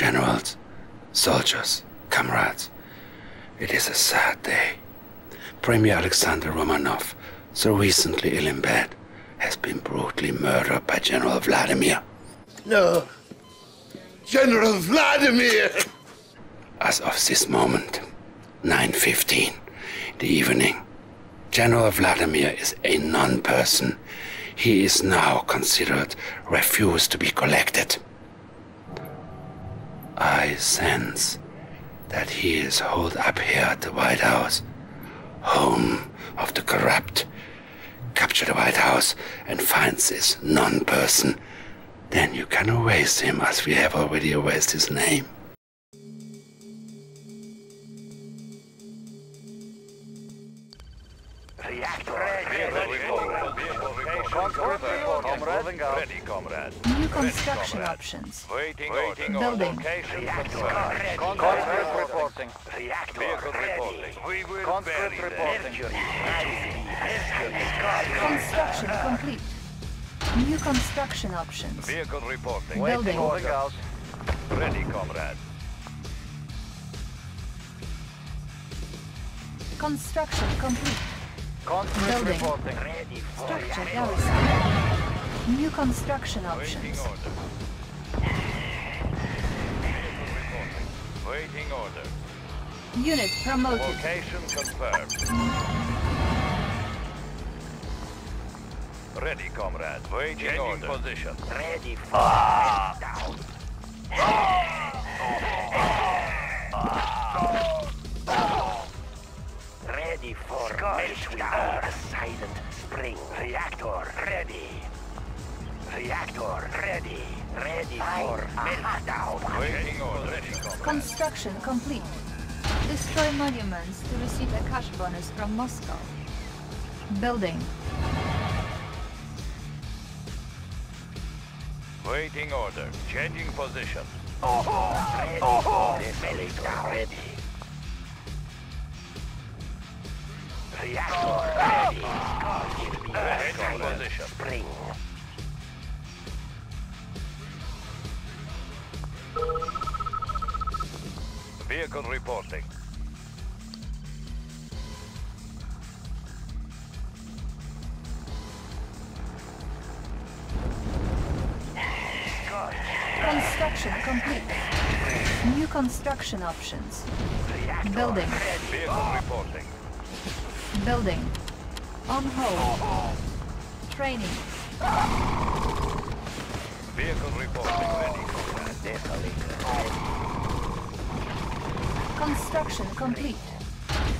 Generals, soldiers, comrades, it is a sad day. Premier Alexander Romanov, so recently ill in bed, has been brutally murdered by General Vladimir. No. General Vladimir! As of this moment, 9.15 the evening, General Vladimir is a non-person. He is now considered refused to be collected. I sense that he is holed up here at the White House, home of the corrupt. Capture the White House and find this non-person. Then you can erase him as we have already erased his name. Ready, comrade. New construction options. Waiting, waiting Building. Location confirmed. Conscript reporting. Vehicle reporting. We will bury them. Construction complete. New construction options. Vehicle reporting. Building. Ready, comrade. Construction complete. Conscript Building. reporting. Structure garrison. New construction options. Waiting order. Unit promoted. Location confirmed. Ready, comrade. Waiting Changing order. position. Ready for down. Ready for meltdown. Silent spring reactor ready. Reactor ready. Ready for meltdown. Waiting order. Construction complete. Destroy monuments to receive a cash bonus from Moscow. Building. Waiting order. Changing position. Oh, oh, oh, ready for meltdown. Ready. Reactor ready. Give me a Ready silent position. spring. Vehicle reporting. Construction complete. New construction options. Building. Vehicle reporting. Building. On hold. Training. Vehicle reporting. Ready, comrade. Construction complete.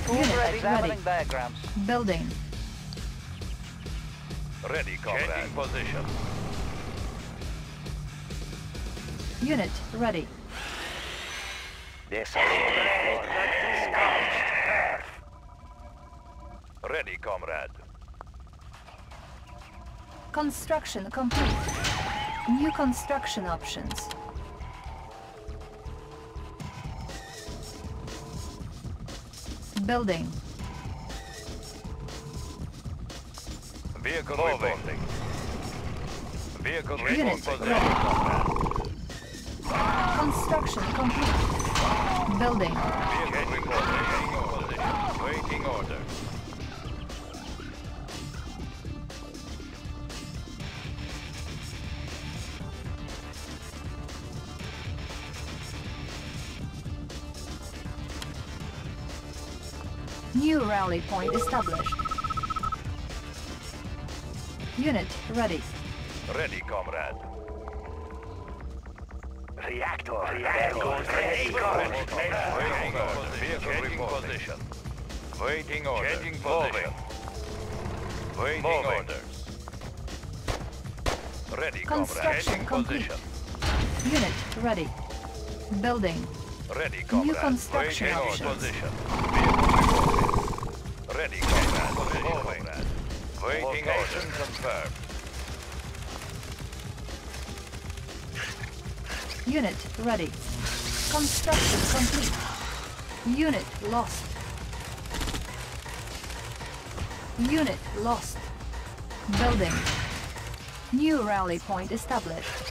Unit ready. diagrams. Building. Ready, comrade. Changing position. Unit ready. Ready, comrade. Construction complete. New construction options. Building. Vehicle reporting. Vehicle Unit reporting. ready. comrade. Construction complete. Building. Vehicle reporting. Waiting order. Rally point established. Unit ready. Ready, comrade. Reactor ready. Ready. Waiting order. Vehicle Changing position. Waiting order. Changing position. Waiting orders. Ready, comrade. Changing position. Unit ready. Building. Ready, comrade. construction Waiting options. position. Vehicle reporting. Ready, comrade. Ready, comrade. Waiting order. confirmed. Unit ready. Construction complete. Unit lost. Unit lost. Building. New rally point established.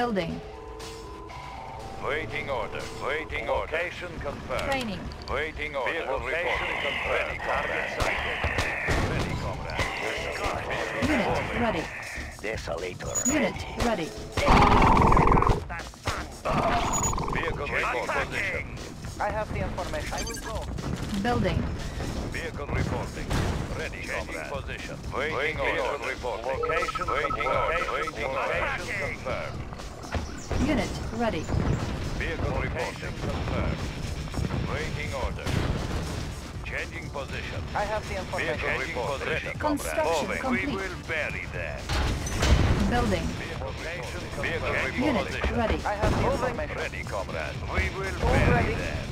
Building. Waiting order. Waiting order. Location confirmed. Training. Waiting order. Vehicle reporting confirmed. Ready, target sighted. Ready, comrade. Unit ready. Desolator. Unit ready. Vehicle report position. I have the information. I will go. Building. Vehicle reporting. Ready, Changing comrade. position. Waiting, waiting order. reporting. Location waiting order. Waiting location confirmed. Unit ready. Vehicle reporting confirmed. Waiting order. Changing position. I have the information. Vehicle report ready, comrade. Construction Moving. complete. We will bury them. Building. Location Vehicle report Unit position. ready. I have the information. Ready, comrade. We will Already. bury them.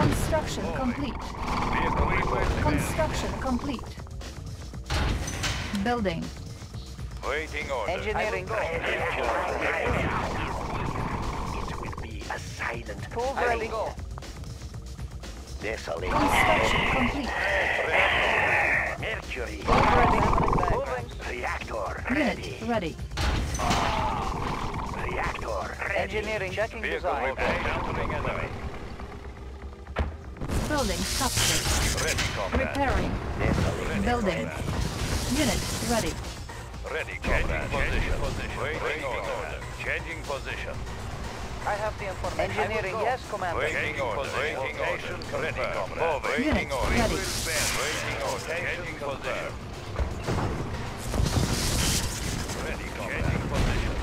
Construction complete. Vehicle reporting. Construction complete. Building. Waiting order. Engineering. Silent ready. Go. Desolator. Construction complete. Mercury. Ready. Moving. Reactor. Unit ready. Reactor. ready. Engineering. Checking Vehicle design. report. Building captured. Ready, comrade. Repairing. Desolator. Building. Unit ready. Ready, comrade. Changing position. Waiting order. Changing position. I have the information. Engineering. Yes, Commander. Waiting order. Waiting order. Ready, comrade. Waiting Unit order. ready. Waiting order. Changing position. Ready, comrade. Changing position.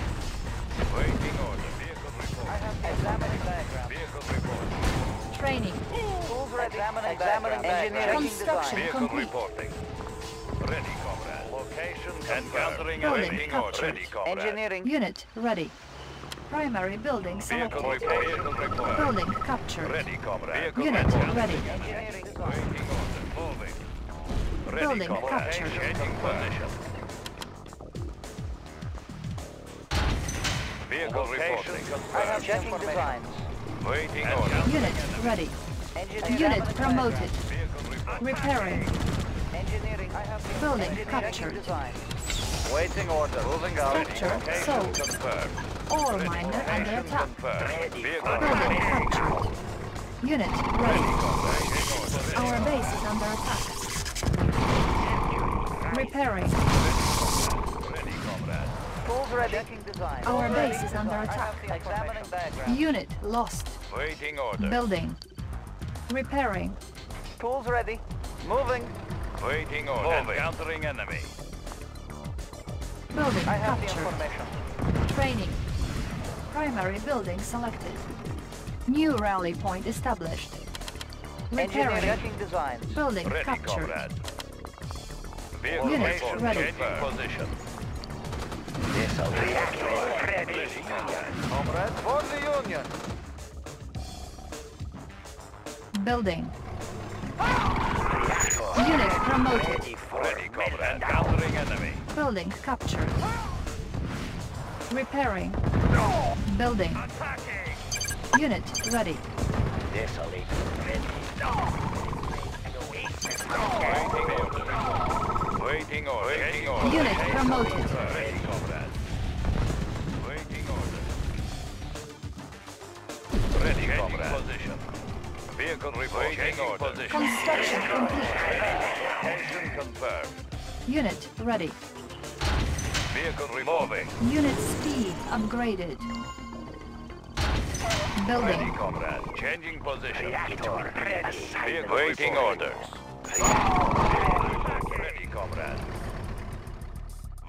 Waiting order. Vehicle report. I have examining diagram. Vehicle report. Training. Tools ready. Examining, examining Engineering. Construction design. Vehicle complete. reporting. Ready, comrade. Location Encountering Building waiting order. captured. Ready, comrade. Engineering. Unit ready. Primary building Vehicle selected. report. Vehicle report. Building captured. Ready, comrade. Unit ready. Engineering design. Waiting order. Moving. Ready, Building captured. Vehicle reporting. I have checking designs. Waiting order. Unit ready. Unit promoted. Repairing. Engineering. I have the Building captured. Waiting order. Moving out. Structure sold. confirmed. Ore miner under attack. confirmed. Vehicle Building report. captured. Unit ready. Our base is under attack. Repairing. Ready, comrade. Tools ready. Checking design. Our base is under attack. have the examining diagram. Unit lost. Waiting order. Building. Repairing. Tools ready. Moving. Waiting order. Encountering enemy. Building I have the information. Training. Primary building selected. New rally point established. Engineering. Repairing. Checking designs. Building Ready, captured. comrade. Vehicle Unit ready. Changing position. Reactor. Ready. Ready, comrade. Comrade for the Union. Building. Unit promoted. Ready comrade. meltdown. Encountering enemy. Building captured. Repairing. Building. Unit ready. Desolator. Ready. Waiting order. Waiting order. Waiting order. Unit promoted. position. Ready, comrade. Waiting order. Ready, comrade. position. Vehicle report. Waiting order. Position. Construction complete. Location confirmed. Unit ready. Vehicle removing. Unit speed upgraded. Building. Ready, comrade. Changing position. Reactor. Ready. Vehicle waiting orders. Ready, comrade.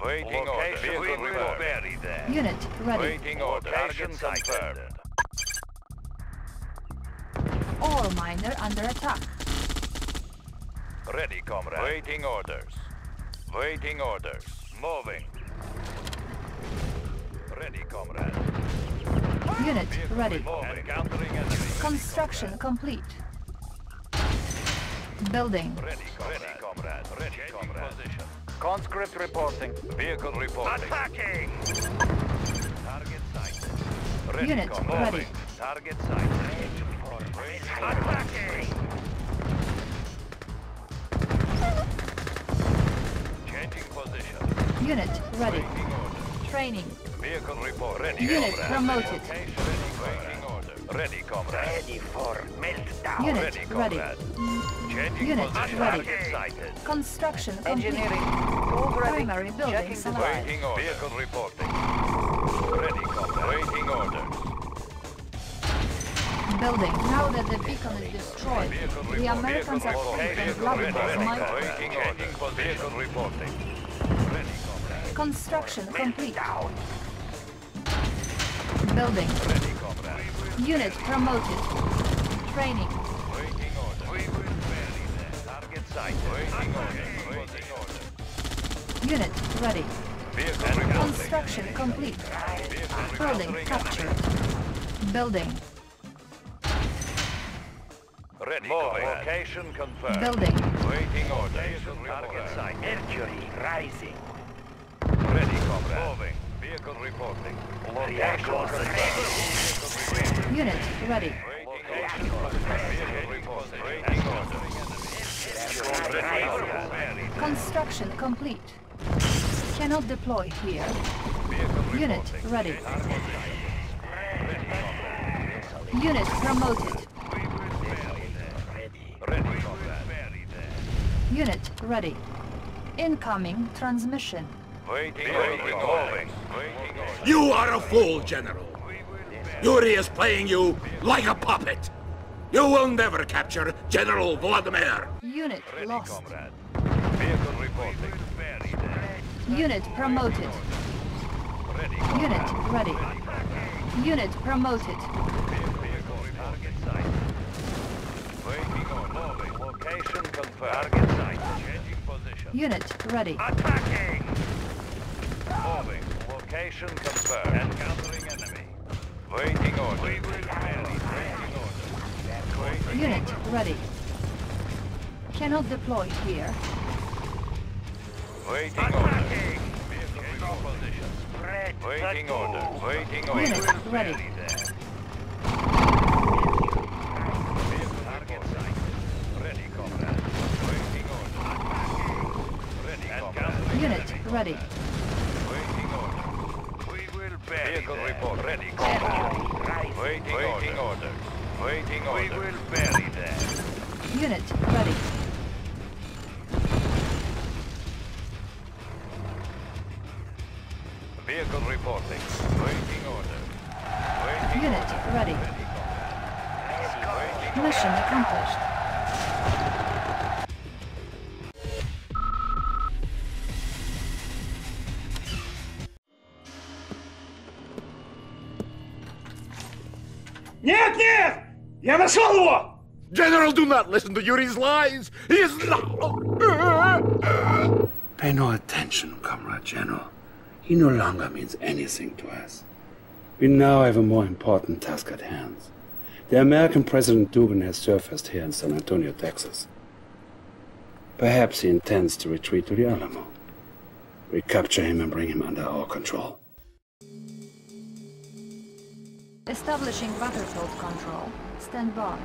Waiting order. Vehicle we will bury. Unit ready. Waiting order. Target confirmed. Ore miner under attack. Ready, comrade. Waiting orders. Waiting orders. Moving. Ready, comrade. Unit Vehicle ready. Encountering enemy. Construction complete. Building. Ready, comrade. Ready, comrade. Ready, comrade. Conscript reporting. Vehicle reporting. Attacking. Target sighted. Ready, Unit comrade. ready. Target sighted. Attacking! Unit ready. Training. Vehicle report. Ready, Unit comrade. promoted. Ready. Waiting order. Ready, comrade. Ready for meltdown. Unit Ready, ready. comrade. Changing Unit position. ready. Target sighted. Construction. Engineering. Tools ready. Primary Checking buildings alive. Waiting order. Vehicle reporting. Ready, comrade. Waiting order. Building. Now that the beacon is destroyed, Vehicle the. Americans are Vehicle thinking reporting. Vladimir Ready, might... Waiting order. Vehicle reporting. Ready, comrade. Construction complete. Down. Building. Ready, comrade. Unit promoted. Training. Waiting order. We will bury. Target sighted. Waiting order. Waiting order. Unit ready. Construction complete. Vehicle Building reporting. captured. Building. Ready, Moving. Location confirmed. Building. Waiting order. Target sighted. Mercury rising. Ready. Moving. Vehicle reporting. Location Reactors. Vehicle. Unit ready. Location confirmed. Vehicle reporting. Waiting order. Ready, comrade. Construction complete. Cannot deploy here. Unit ready. Unit promoted. Ready, comrade. Bury them. Unit ready. Incoming transmission. You are a fool, General. Yuri is playing you like a puppet. You will never capture General Vladimir. Unit Ready, lost. comrade. Vehicle reporting. Unit promoted. Ready. Unit ready. Unit promoted. Vehicle target site. Waiting on moving. Location confirmed. Target site. Changing position. Unit ready. Attacking! Moving. Location confirmed. Encountering enemy. Waiting order. We will. Waiting order. Unit ready. Cannot deploy here. Waiting order. Vehicle in position. Waiting order. Waiting order. Unit ready. Bury them. Vehicle target site. Ready, comrade. Waiting order. Ready, comrade. Unit ready. Bury Vehicle report ready, comrade. Waiting, Waiting order. Waiting order. We will bury them. Unit ready. Vehicle reporting. Waiting order. Waiting Unit order. ready. Waiting Mission accomplished. Нет, нет! Я нашел его! General, do not listen to Yuri's lies! He is not... Pay no attention, Comrade General. He no longer means anything to us. We now have a more important task at hand. The American President Dugan has surfaced here in San Antonio, Texas. Perhaps he intends to retreat to the Alamo. Recapture him and bring him under our control. Establishing battlefield control. Stand by.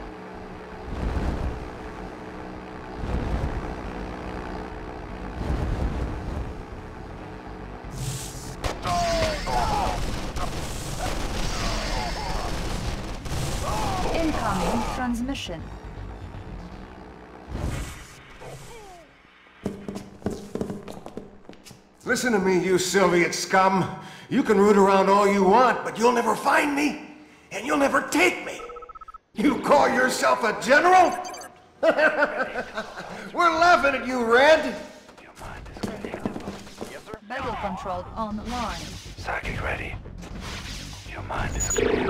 Incoming transmission. Listen to me, you Soviet scum. You can root around all you want, but you'll never find me, and you'll never take me. You call yourself a general? We're laughing at you, Red. Battle control online. Saki ready. Your mind is clear.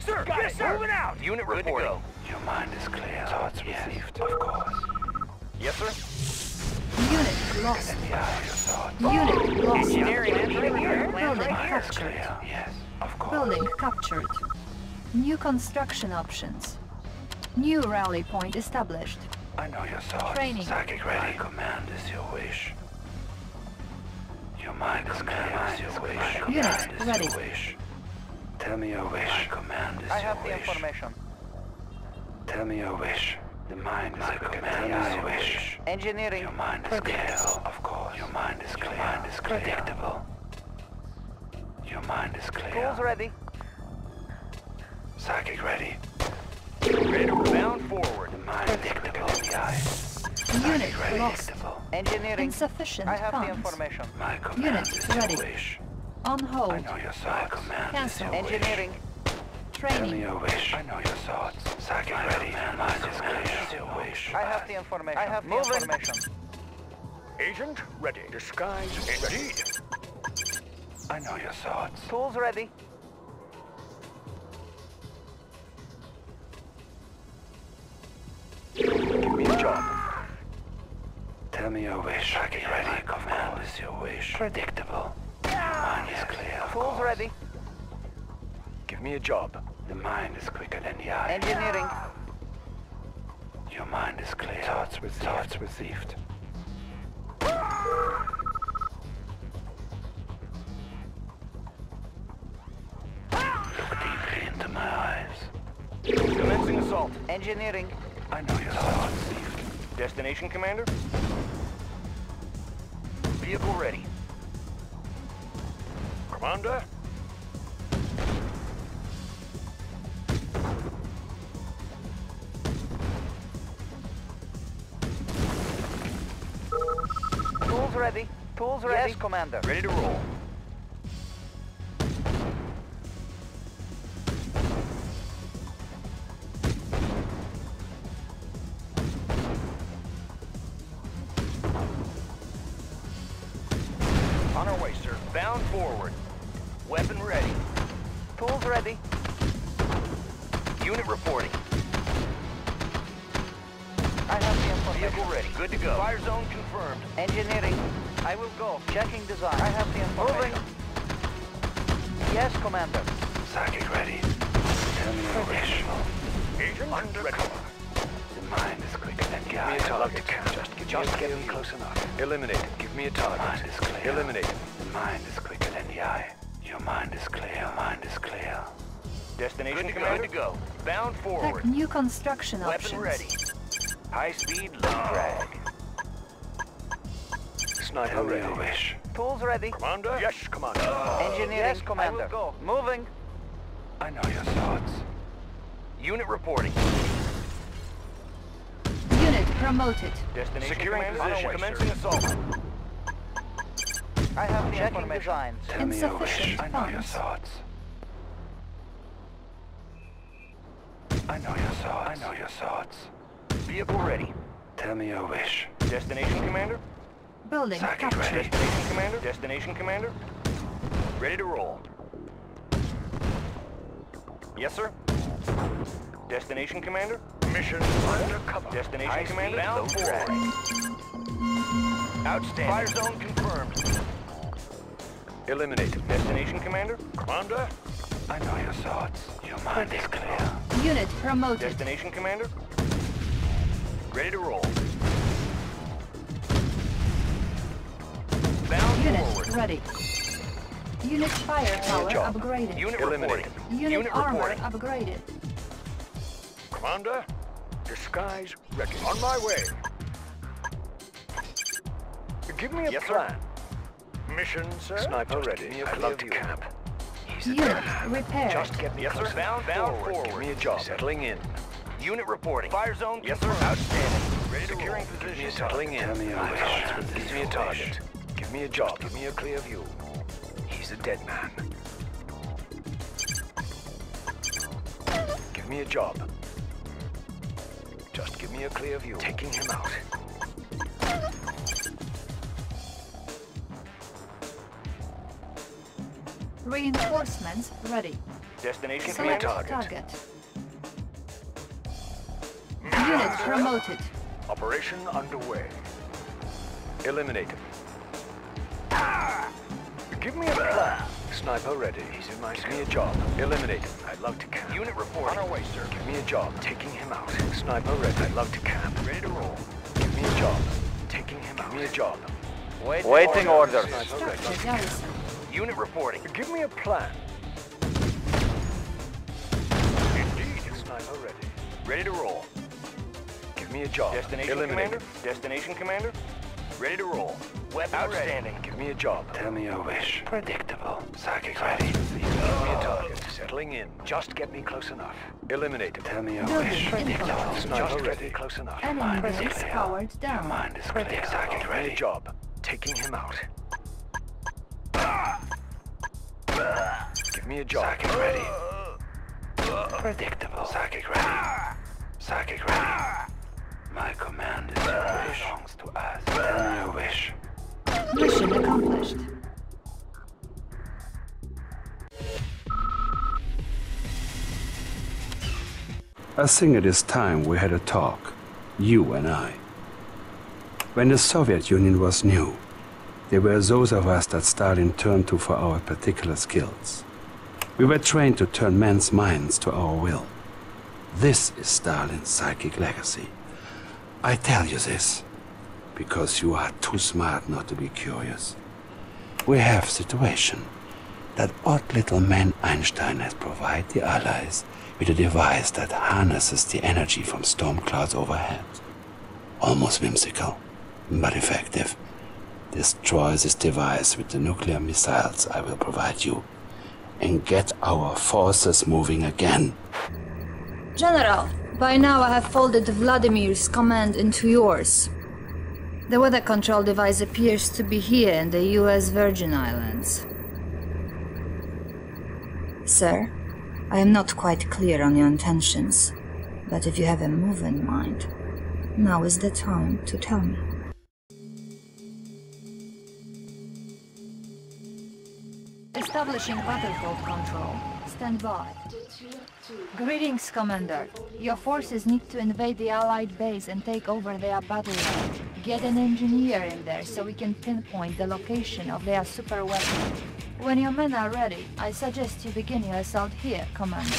Sir, yes, sir. Moving out. Unit reporting. Your mind is clear. Thoughts received, of course. Yes, sir. Unit lost. Yeah, your thoughts. Unit lost. Engineering entering here. Building captured. Clear. Yes, of course. Building captured. New construction options. New rally point established. I know your thoughts. Training. Saki ready. My command is your wish. Your mind is clear. Is your wish. Unit Command is ready. your wish. Tell me your wish. My command is I your have the wish. information. Tell me your wish. The mind is quicker than your wish. Engineering. Your mind is clear. Of course. Your mind is clear. Your mind is clear. Predictable. Your mind is clear. Tools ready. Psychic ready. Ready to bound forward. Mind is quicker than the eye. Unit Psychic lost. Engineering. Insufficient I have the funds. information. My command Unit is ready. wish. On hold. I know your thoughts. My command Cancel. is your wish. Engineering. Tell me Training. your wish. I know your thoughts. Psychic ready. My mind is clear. Your wish. I have the information. I have the Moving. information. Agent ready. Disguise ready. Indeed. I know your thoughts. Tools ready. Give me a job. Tell me your wish. I get ready. My command is your wish. Predictable. Your mind is clear. of Tools course. ready. Give me a job. The mind is quicker than the eye. Engineering. Your mind is clear. Thoughts received. Thoughts received. Ah! Look deeply into my eyes. Commencing assault. Engineering. I know your thoughts received. Destination, Commander? Vehicle ready. Commander? Tools ready. Tools ready. Yes, Commander. Ready to roll. On our way, sir. Bound forward. Weapon ready. Tools ready. Unit reporting. I have the information. Vehicle ready. Good to go. Fire zone confirmed. Engineering. I will go. Checking design. I have the information. Moving. Yes, Commander. Psychic ready. Tell me your wish. Agent undercover. The mind is quicker than the eye. Just get, Just get me close enough. Eliminate it. Give me a Mind is clear. Eliminate it. The mind is quicker than the eye. Your mind is clear. Your mind is clear. Destination, Good to Commander. Good to go. Bound forward. Check new construction Weapon options. ready. High speed, low drag. Sniper Tell me ready. wish. Tools ready. Commander? Yes, Commander. Uh, Engineering. Yes, Commander. I will go. Moving. I know your thoughts. Unit reporting. Unit promoted. Destination Securing position. Commencing assault. I have the Checking designs. Tell me your wish. I know your thoughts. I know your thoughts. I know your thoughts. Vehicle ready. Tell me your wish. Destination Commander. Building Psychic captured. ready. Destination Commander. Destination Commander. Ready to roll. Yes, sir. Destination Commander. Mission undercover. Destination High Commander. speed, Bound low drag. forward. Outstanding. Fire zone confirmed. Eliminated. Destination Commander. Commander. I know your thoughts. Your mind is clear. Unit promoted. Destination Commander. Ready to roll. Bound Unit forward. ready. Unit firepower job. upgraded. Unit Eliminated. reporting. Unit, armor reporting. upgraded. Commander, disguise ready. On my way. Give me a Yes, sir. Plan. Mission, sir. Sniper ready. I love to camp. Unit repaired. Just get me yes, sir. Bound, bound forward. Give me a job. Settling in. Unit reporting. Fire zone. Yes, sir. Outstanding. Ready to Securing Give position. me a Settling in. Me your My wish. thoughts. Give me a target. Give me a job. Give me a clear view. He's a dead man. Give me a job. Just give me a clear view. Taking him out. Reinforcements ready. Destination Select command target. Unit promoted. Operation underway. Eliminate him. Give me a plan. Sniper ready. He's in my Give me a job. Eliminate him. I'd love to camp. Unit reporting. On our way, sir. Give me a job. Taking him out. Sniper ready. I'd love to camp. Ready to roll. Give me a job. Taking him out. Give me a job. Waiting orders. Sniper ready. Unit reporting. Give me a plan. Indeed. Ready. Ready to roll. Give me a job. Destination Eliminate. commander? Destination commander? Ready to roll. Weapon Outstanding. Ready. Give me a job. Tell me your wish. Predictable. Psychic ready. Give me a target. Oh. Settling in. Just get me close enough. Eliminate. Tell me your Building wish. Predictable. Sniper Just ready. get me close enough. Enemy mind is clear. Down. Your mind is clear. Psychic ready. Job. Taking him out. Give me a job. Psychic ready. Predictable. Psychic ready. Psychic ready. My command is your wish. belongs to us. Tell me wish. Mission accomplished. I think it is time we had a talk, you and I. When the Soviet Union was new, there were those of us that Stalin turned to for our particular skills. We were trained to turn men's minds to our will. This is Stalin's psychic legacy. I tell you this because you are too smart not to be curious. We have a situation that odd little man Einstein has provided the Allies with a device that harnesses the energy from storm clouds overhead. Almost whimsical, but effective. Destroy this device with the nuclear missiles I will provide you and get our forces moving again. General, by now I have folded Vladimir's command into yours. The weather control device appears to be here in the US Virgin Islands. Sir, I am not quite clear on your intentions, but if you have a move in mind, now is the time to tell me. Establishing battlefield control. Stand by. Greetings, Commander. Your forces need to invade the Allied base and take over their battle line. Get an engineer in there so we can pinpoint the location of their super weapon. When your men are ready, I suggest you begin your assault here, Commander.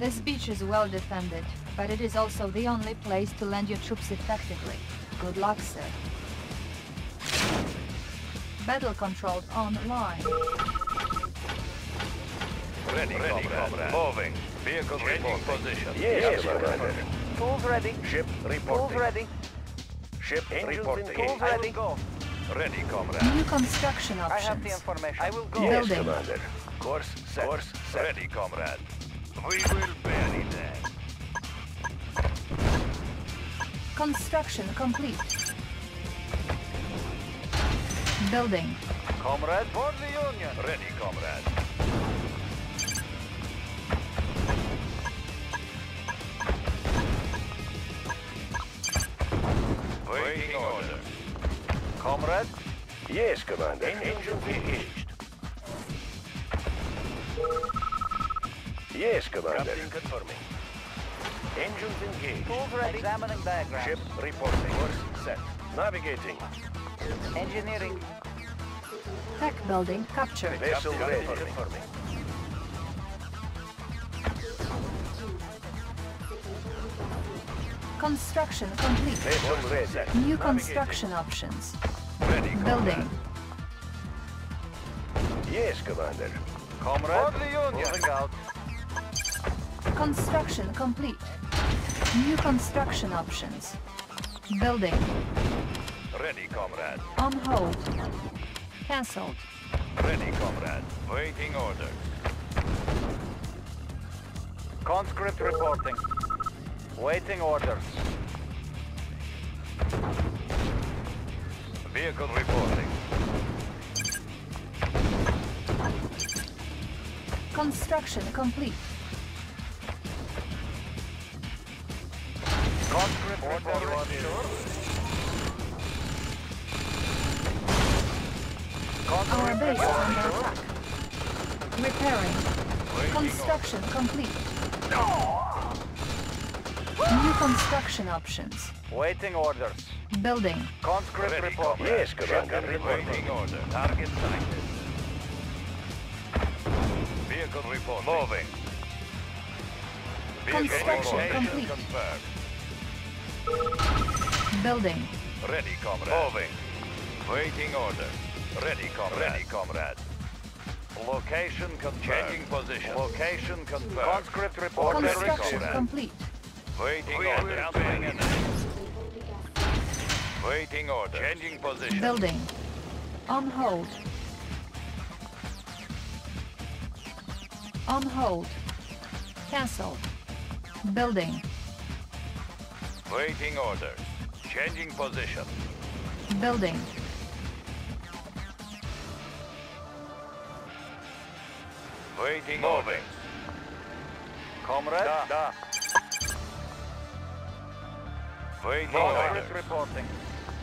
This beach is well defended, but it is also the only place to land your troops effectively. Good luck, sir. Battle controls online. Ready, comrade. Moving. Vehicle Changing position. Yes, Commander. Tools ready. Ship Tools reporting. ready. Ship reporting. Tools I ready. will go. Ready, comrade. New construction I have the information. I will go. Yes, Building. Commander. Course set. Course set. Ready, comrade. We will bury them. Construction complete. Building. Comrade for the Union. Ready, comrade. Waiting order. Comrade. Yes, Commander. Engines engaged. Yes, Commander. Captain confirming. Engines engaged. Tools ready. Examining diagrams. Ship reporting. Course set. Navigating. Engineering. Tech building captured. Vessel Captain ready. confirming. Construction complete. Vessel ready. New construction options. Ready, Building. Yes, Commander. Comrade. For the Union. Moving out. Construction complete. New construction options. Building. Ready, comrade. On hold. Cancelled. Ready, comrade. Waiting orders. Conscript reporting. Waiting orders. Vehicle reporting. Construction complete. Conscript reporting. Our base is under attack. Repairing. Construction complete. New construction options. Waiting orders. Building. Conscript Ready, reporting. Yes, Commander. Ship Waiting order. Target sighted. Vehicle report. Moving. Vehicle Construction reporting. complete. Confirmed. Building. Ready, comrade. Moving. Waiting order. Ready, comrade. Ready, comrade. Location confirmed. Changing position. Location confirmed. Conscript report. Ready, Construction comrade. complete. Waiting order. Waiting order. Changing position. Building. On hold. On hold. Cancel. Building. Waiting order. Changing position. Building. Waiting Moving. Comrade? Da. Da. Waiting Comrade reporting.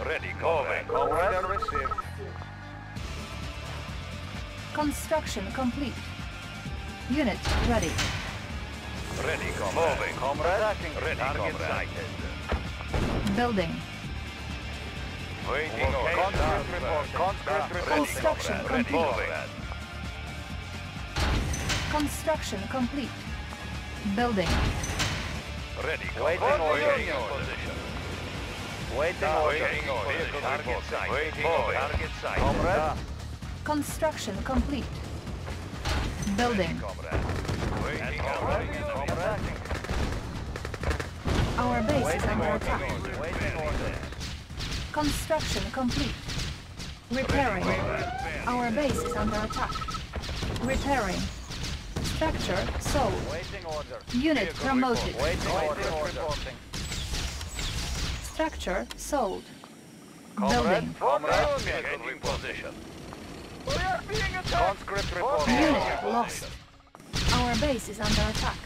Ready, comrade. Comrade received. Construction complete. Unit ready. Ready, comrade. Moving. Comrade acting. Ready, Target comrade. sighted. Building. Waiting order. Conscript report. Conscript reporting. Construction comrade. Ready, complete. comrade. Construction complete. Building. Ready, Waiting order. Waiting order. Waiting order. Target report. sight. Waiting order. Target sight. Comrade? Construction complete. Building. Waiting. Comrade? Our base is under attack. Construction complete. Repairing. Our base is under attack. Repairing. Structure sold. Waiting order. Unit promoted. Waiting order. Reporting. Structure sold. Comrade? Building. Comrade? Changing position. Conscript reporting. Unit lost. Our base is under attack.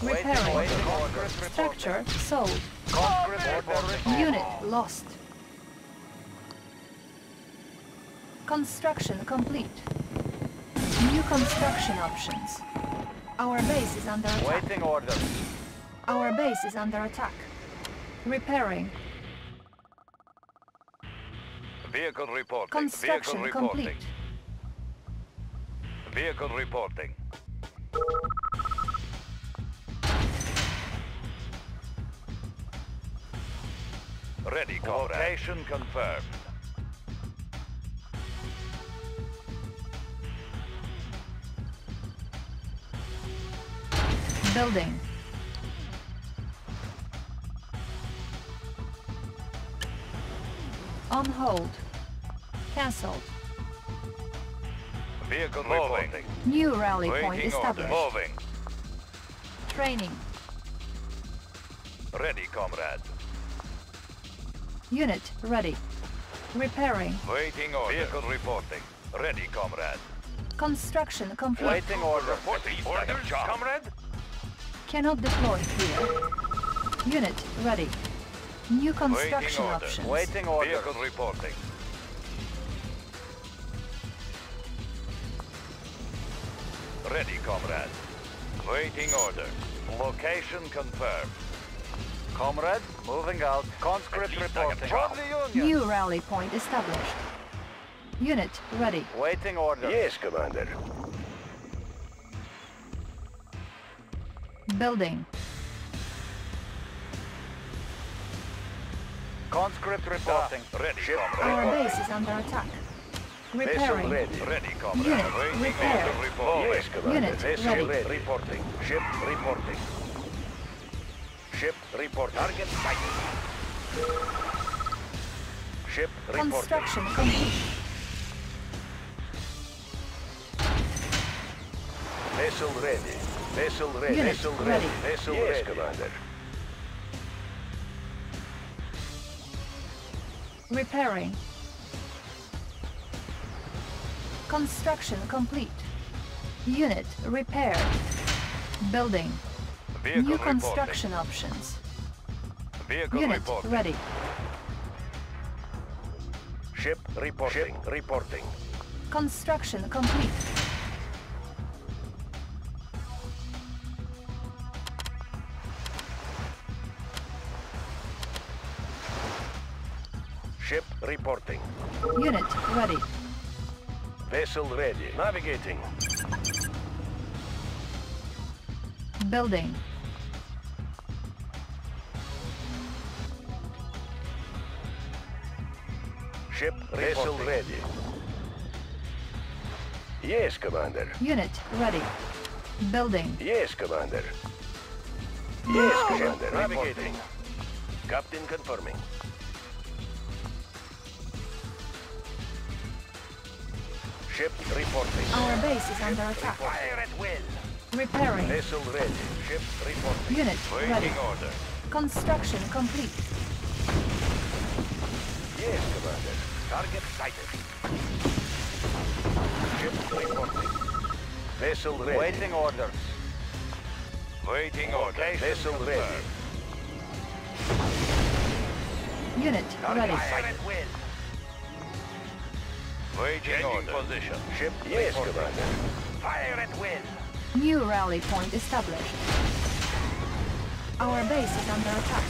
Repairing. waiting order. Structure sold. Unit lost. Construction complete. New construction options. Our base is under attack. Waiting order. Our base is under attack. Repairing. Vehicle reporting. Construction Vehicle reporting. complete. Vehicle reporting. Ready, comrade. Location confirmed. Building. On hold. Cancelled. Vehicle reporting. New rally point Waiting order. established. Moving. Training. Ready, comrade. Unit ready. Repairing. Waiting order. Vehicle reporting. Ready, comrade. Construction complete. Waiting order. Orders, comrade? Cannot deploy here. Unit ready. New construction order. options. Waiting order. Vehicle reporting. Ready, comrade. Waiting order. Location confirmed. Comrade, moving out. Conscript At least I can reporting. From the Union. New rally point established. Unit ready. Waiting order. Yes, Commander. Building. Conscript reporting. Ready, Ship comrade. Our base is under attack. Repairing. ready. Ready, comrade. Unit Waiting repair. order. Yes, Commander. Unit Vessel ready. Reporting. Ship reporting. Ship reporting. Target sighted. Ship reporting. Construction complete. Vessel ready. Vessel ready. Unit Vessel ready. Vessel yes, ready. Commander. Repairing. Construction complete. Unit repaired. Building. Vehicle New reporting. construction options. Vehicle Unit reporting. ready. Ship reporting. Ship reporting. Construction complete. Ship reporting. Unit ready. Vessel ready. Navigating. Building. Ship Vessel ready. Yes, Commander. Unit ready. Building. Yes, Commander. Yes, Commander. Navigating. Captain confirming. Ship reporting. Our base is under attack. Fire at will. Repairing. Vessel ready. Ship reporting. Unit ready. Order. Construction complete. Yes, Commander. Target sighted. Ship reporting. Vessel ready. Waiting orders. Waiting order. Vessel ready. Unit ready. Fire at will. Waiting Changing order. position. Ship yes, Commander. Fire at will. New rally point established. Our base is under attack.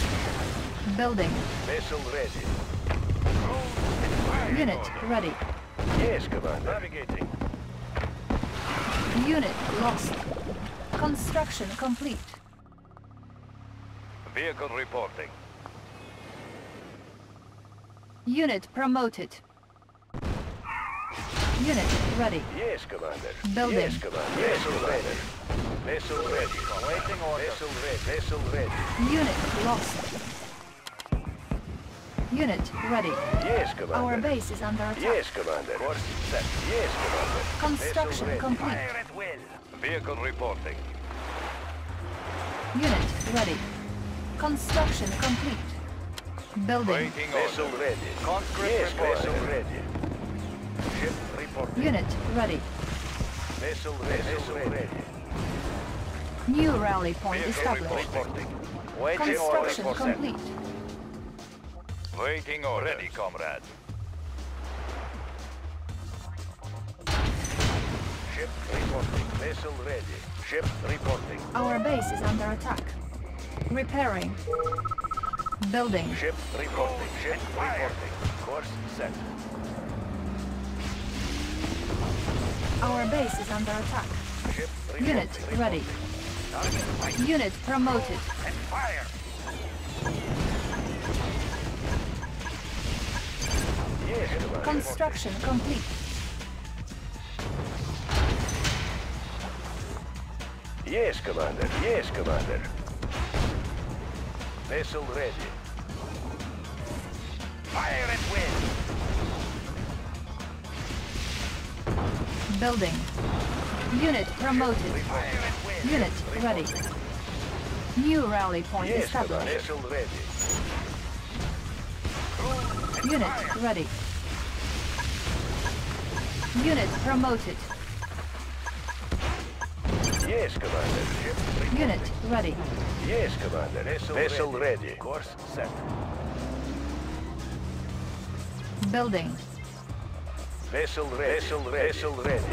Building. Vessel ready. Unit ready. Yes, Commander. Navigating. Unit lost. Construction complete. Vehicle reporting. Unit promoted. Unit ready. Yes, Commander. Building. Yes, Commander. Vessel ready. Vessel ready. Waiting order. Vessel ready. Vessel ready. Unit lost. Unit ready. Yes, Commander. Our base is under attack. Yes, Commander. Course set. Yes, Commander. Construction complete. Fire at will. Vehicle reporting. Unit ready. Construction complete. Building. Waiting Vessel ready. Conscript yes, reporting. vessel ready. Ship reporting. Unit ready. Vessel ready. Vessel ready. New rally point Vehicle established. reporting. Waiting Construction for complete. Waiting order. Ready, comrade. Ship reporting. Vessel ready. Ship reporting. Our base is under attack. Repairing. Building. Ship reporting. Ship reporting. Course set. Our base is under attack. Unit ready. Unit promoted. And fire. Construction complete. Yes, Commander. Yes, Commander. Vessel ready. Fire and will. Building. Unit promoted. Fire at will. Unit ready. New rally point Yes, established. Vessel ready. Unit ready. Unit promoted. Yes, Commander. Ship. Unit ready. Yes, Commander. Vessel, ready. Course set. Building. Vessel ready. Vessel ready. Vessel ready.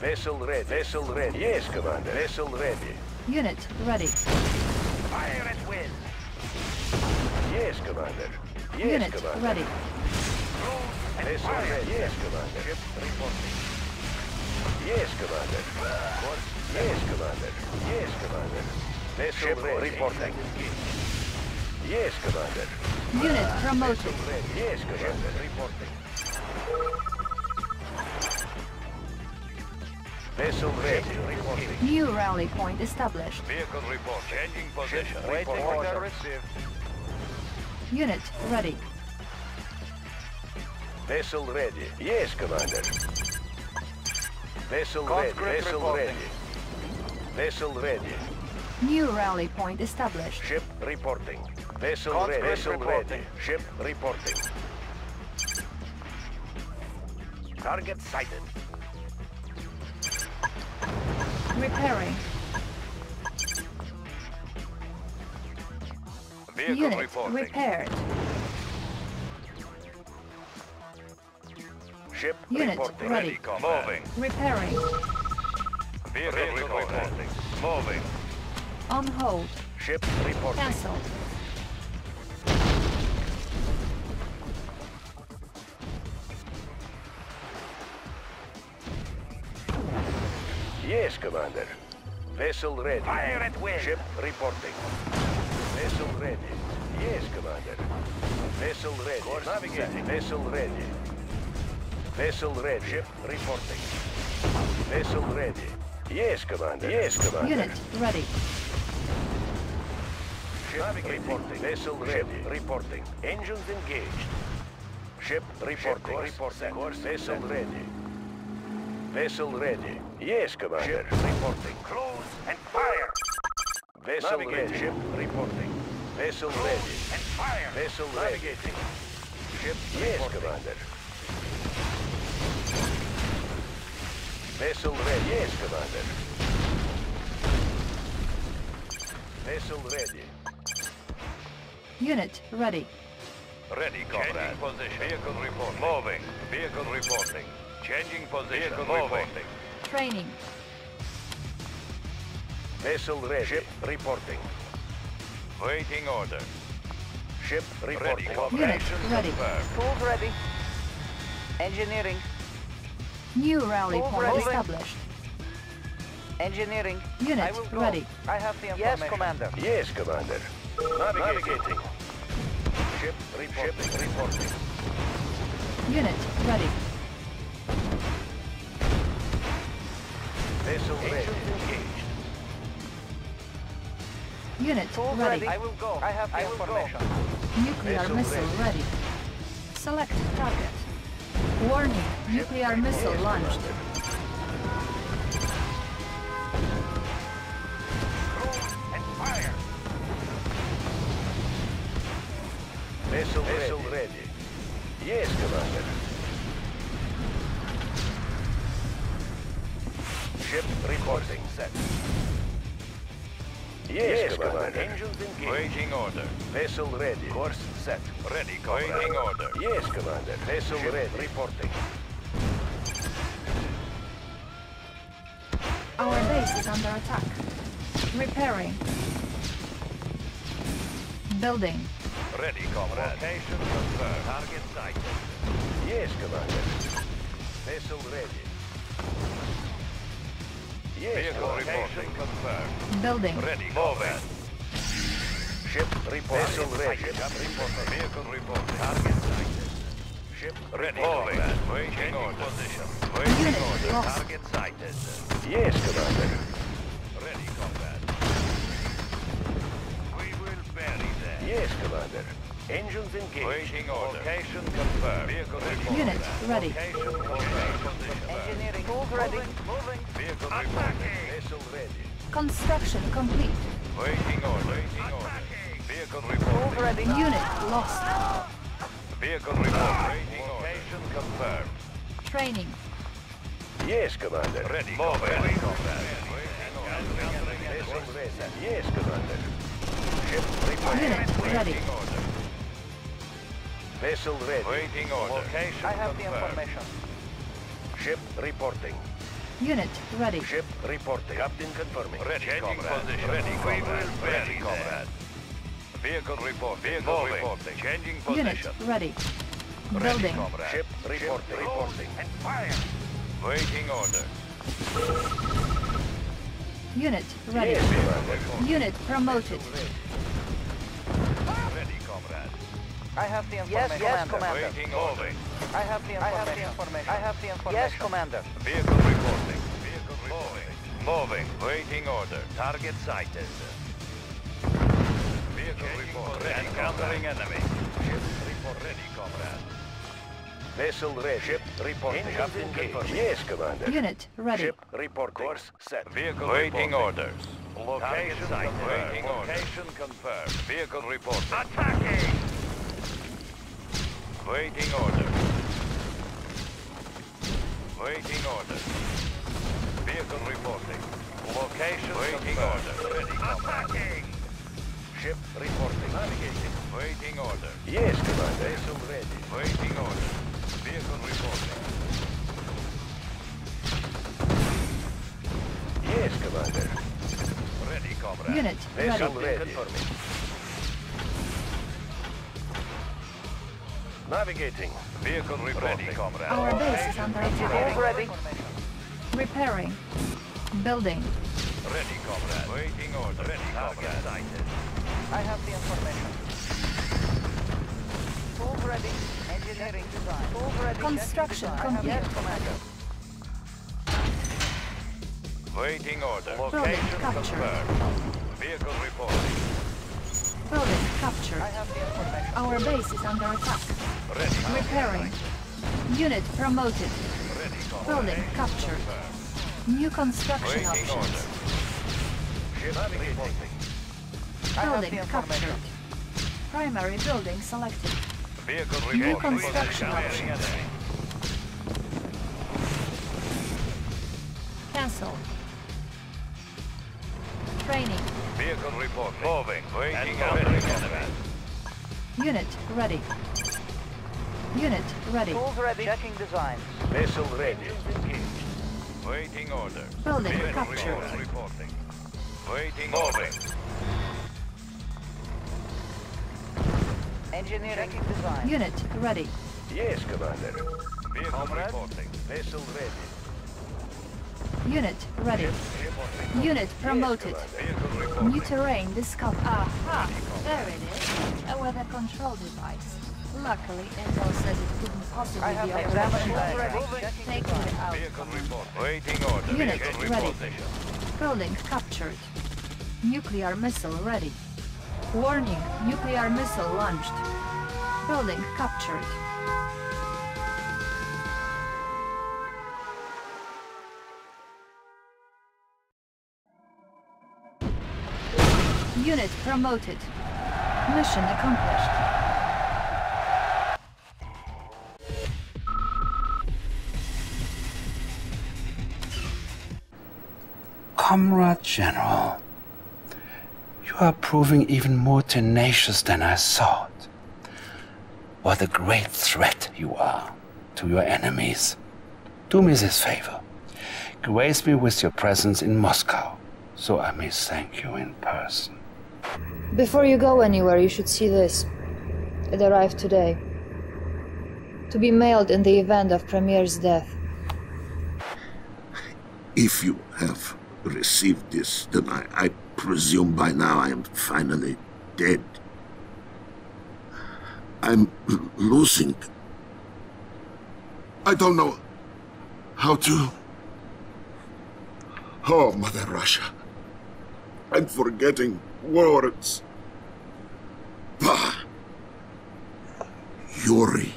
Vessel ready. Vessel ready. Yes, Commander. Vessel ready. Unit ready. Fire at will. Yes, Commander. Yes, Unit Commander. ready. Vessel ready. Yes, Commander. Ship reporting. Yes, Commander. Course. Yes, Commander. Yes, Commander. Vessel Ship ready. reporting. Yes, Commander. Unit promoted. Vessel. Yes, Commander. reporting. Vessel ready. Reporting. New rally point established. Vehicle report. Changing position. Waiting Report. order received. Unit ready. Vessel ready. Yes, Commander. Vessel ready. Vessel reporting. ready. Vessel ready. New rally point established. Ship reporting. Vessel Conscript ready. Vessel reporting. ready. Ship reporting. Target sighted. Repairing. Vehicle Unit reporting. repaired. Ship Unit reporting. ready. Ready. Moving. Repairing. Vehicle, Vehicle reporting. reporting. Moving. On hold. Ship reporting. Cancelled. Yes, Commander. Vessel ready. Fire at will. Ship reporting. Vessel ready. Yes, Commander. Vessel ready. Course navigating. Vessel ready. Vessel ready. Ship reporting. Vessel ready. Yes, Commander. Yes, Commander. Unit ready. Ship reporting. Vessel ready. Reporting. Engines engaged. Ship reporting. Course Reporting. Course Vessel ready. Vessel ready. Yes, Commander. Ship reporting. Close and fire! Vessel ready. Ship reporting. Vessel ready. And fire! Vessel ready. Ship yes, Commander. Vessel ready. Yes, Commander. Vessel ready. Unit ready. Ready, comrade. Changing position. Vehicle reporting. Moving. Vehicle reporting. Changing position. Vehicle reporting. Training. Vessel ready. Ship reporting. Waiting order. Ship Ready, reporting. comrade. Unit ready. confirmed. Tools ready. Engineering. New rally All point ready. established. Engineering. Unit I ready. I have the information. Yes, Commander. Yes, Commander. Navigating. Ship reporting. Ship reporting. Unit ready. Vessel ready. engaged. Unit Tools ready. ready. I will go. I have the I will go. information. Nuclear Vessel missile ready. ready. Select target. Warning, nuclear missile launched. Commander. Close and fire! Vessel, Vessel ready. Yes, Commander. Ship reporting. Set. Yes, Commander. Engines engaged. Waiting order. Vessel ready. Course set. Ready, comrade. Waiting order. Yes, Commander. Vessel ready. Reporting. Our base is under attack. Repairing. Building. Ready, comrade. Location confirmed. Target sighted. Yes, Commander. Vessel ready. Yes, Vehicle Commander. reporting confirmed. Building. Ready, moving. Ship reporting. Vessel ready. Reporting. Vehicle reporting. Target sighted. Ship Ready, moving. comrade. Waiting order. Position. Waiting Unit order. lost. Target sighted. Yes, Commander. Ready, combat. We will bury them. Yes, Commander. Engines engaged. Waiting order. Location confirmed. Vehicle reporting. Unit ready. Location confirmed. Engineering. Tools ready. Moving. Vehicle reporting. Vessel ready. Construction complete. Waiting order. Waiting order. Vehicle Tools reporting. ready. Unit lost. Vehicle report. Waiting order. Location confirmed. Training. Yes, Commander. Ready. Moving. Ready, comrade. Vessel ready. Yes, Commander. Ship reporting. Unit ready. Waiting order. Vessel ready. Waiting order. Location I have the information. Ship reporting. Unit ready. Ship reporting. Captain confirming. Ready, comrade. Position. Ready, comrade. Ready, comrade. Vehicle report. Vehicle reporting. Changing Unit position. ready. Ready, Building. comrade. Ship reporting. Reporting. And fire. Waiting order. Unit ready. Yes, Unit promoted. I have the information. Yes, Commander. Waiting order. I have the information. I have the information. I have the information. Yes, Commander. Vehicle reporting. Vehicle reporting. Moving. Waiting order. Target sighted. Vehicle report. Ready. Encountering enemy. Ship report. Ready, comrade. Vessel ready. Ship reporting. Captain confirming. Yes, Commander. Unit ready. Ship reporting. Course set. Vehicle waiting orders. Location confirmed. Waiting Location confirmed. Vehicle reporting. Attacking! Waiting order. Waiting order. Vehicle reporting. Location waiting order. Ready. Attacking! Ship reporting. Navigating. Waiting order. Yes, Commander. Vessel ready. Waiting order. Vehicle reporting. Yes, Commander. Ready, comrade. Unit Vessel ready. ready. Confirming. Navigating. Vehicle reporting. Ready, comrade. Our base is under Tools attack. ready. Repairing. Building. Ready, comrade. Waiting order. Ready, comrade. Sighted. I have the information. Tools ready. Engineering design. Tools ready. Construction Checking design. I have- complete. Yes, Commander. Waiting order. Location confirmed. Vehicle reporting. Building captured. Our base is under attack. Repairing. Unit promoted. Building captured. New construction Waiting options. Building captured. Primary building selected. New construction options. Cancel. Training. Vehicle reporting. Moving. Waiting orders. enemy. Unit ready. Unit ready. Tools ready. Checking designs. Vessel ready. Waiting order. Building Vehicle captured. report- reporting. Waiting moving. Engineering design. Unit ready. Yes, Commander. Vehicle reporting. Vessel ready. Unit ready. Unit promoted. New terrain discovered. Aha! There it is. A weather control device. Luckily, Intel says it couldn't possibly be examined operational. that. Checking Take design. it out. Waiting order. Unit Vehicle ready. reposition. Building captured. Nuclear missile ready. Warning, nuclear missile launched. Building captured. Unit promoted. Mission accomplished. Comrade General, you are proving even more tenacious than I thought. What a great threat you are to your enemies. Do me this favor. Grace me with your presence in Moscow, so I may thank you in person. Before you go anywhere, you should see this. It arrived today. To be mailed in the event of Premier's death. If you have received this, then I, I presume by now I am finally dead. I'm losing. I don't know how to. Oh, Mother Russia. I'm forgetting words. Bah! Yuri.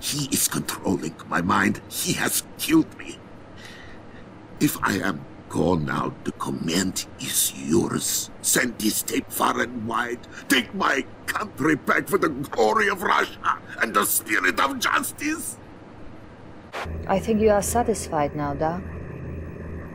He is controlling my mind. He has killed me. If I am gone now, the command is yours. Send this tape far and wide. Take my country back for the glory of Russia and the spirit of justice. I think you are satisfied now, da?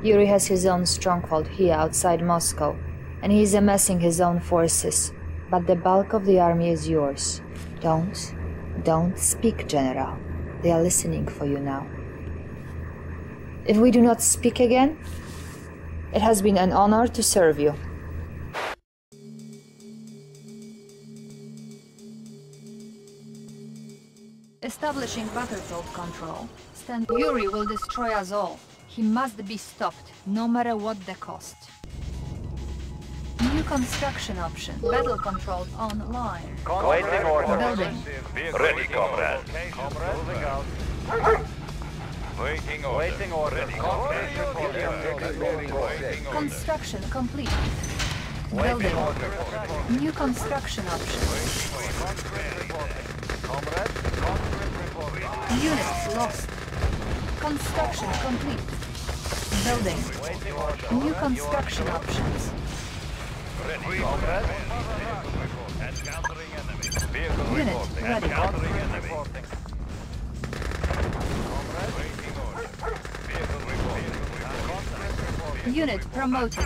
Yuri has his own stronghold here outside Moscow, and he is amassing his own forces. But the bulk of the army is yours. Don't, don't speak, General. They are listening for you now. If we do not speak again, it has been an honor to serve you. Establishing battlefield control. Stand Yuri will destroy us all. He must be stopped, no matter what the cost. New construction option. Battle control online. Waiting order. Building. Ready, comrade. Moving. Waiting order. Waiting order. Ready, Waiting order. Construction complete. Building. New construction option. Units lost. Construction complete. Building. New construction options. Ready, comrade. And enemy. Vehicle Unit reporting. ready. And countering enemy. Waiting order. Vehicle reporting. Unit promoted.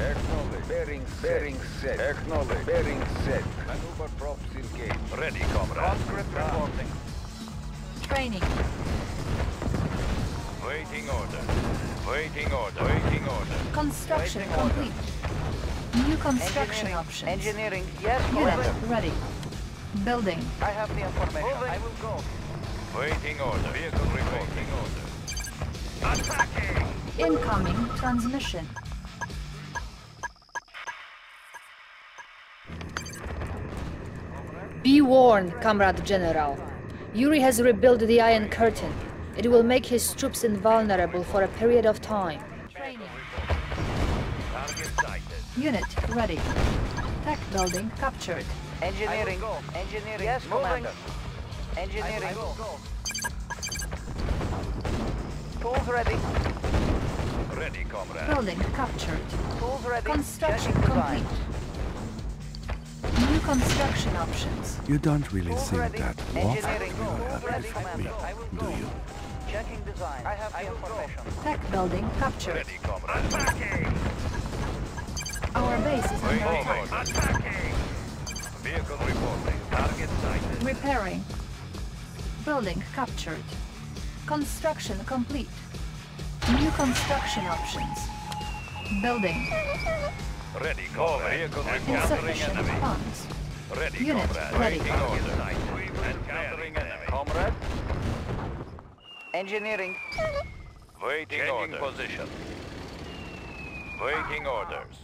Acknowledge. Bearing bearing set. Acknowledge. Bearing set. Maneuver props engaged. Ready, comrade. Conscript reporting. Training. Waiting order. Waiting order. Waiting order. Construction complete. New construction Engineering. options. Engineering. Yes, Unit commander. ready. Building. I have the information. I will go. Waiting order. Vehicle reporting order. Attacking! Incoming transmission. Be warned, Comrade General. Yuri has rebuilt the Iron Curtain. It will make his troops invulnerable for a period of time. Training. Unit ready. Tech building captured. Engineering. Engineering. Yes, Commander. Engineering. Tools ready. Ready, comrade. Building captured. Tools ready. Construction Checking design. complete. New construction options. You don't really Tools think ready. that walk Engineering. will Tools have ready, affect me, Commander. I do go. you? Checking design. I have the information. Tech building captured. Ready, comrade. Attacking! Our base is under Waiting attack. Attacking! Vehicle reporting. Target sighted. Repairing. Building captured. Construction complete. New construction options. Building. Ready, comrade. Vehicle reporting. Insufficient enemy. funds. Ready, Unit comrade. ready. Waiting order. Encountering enemy. Comrade. Engineering. Waiting Changing position. Waiting orders.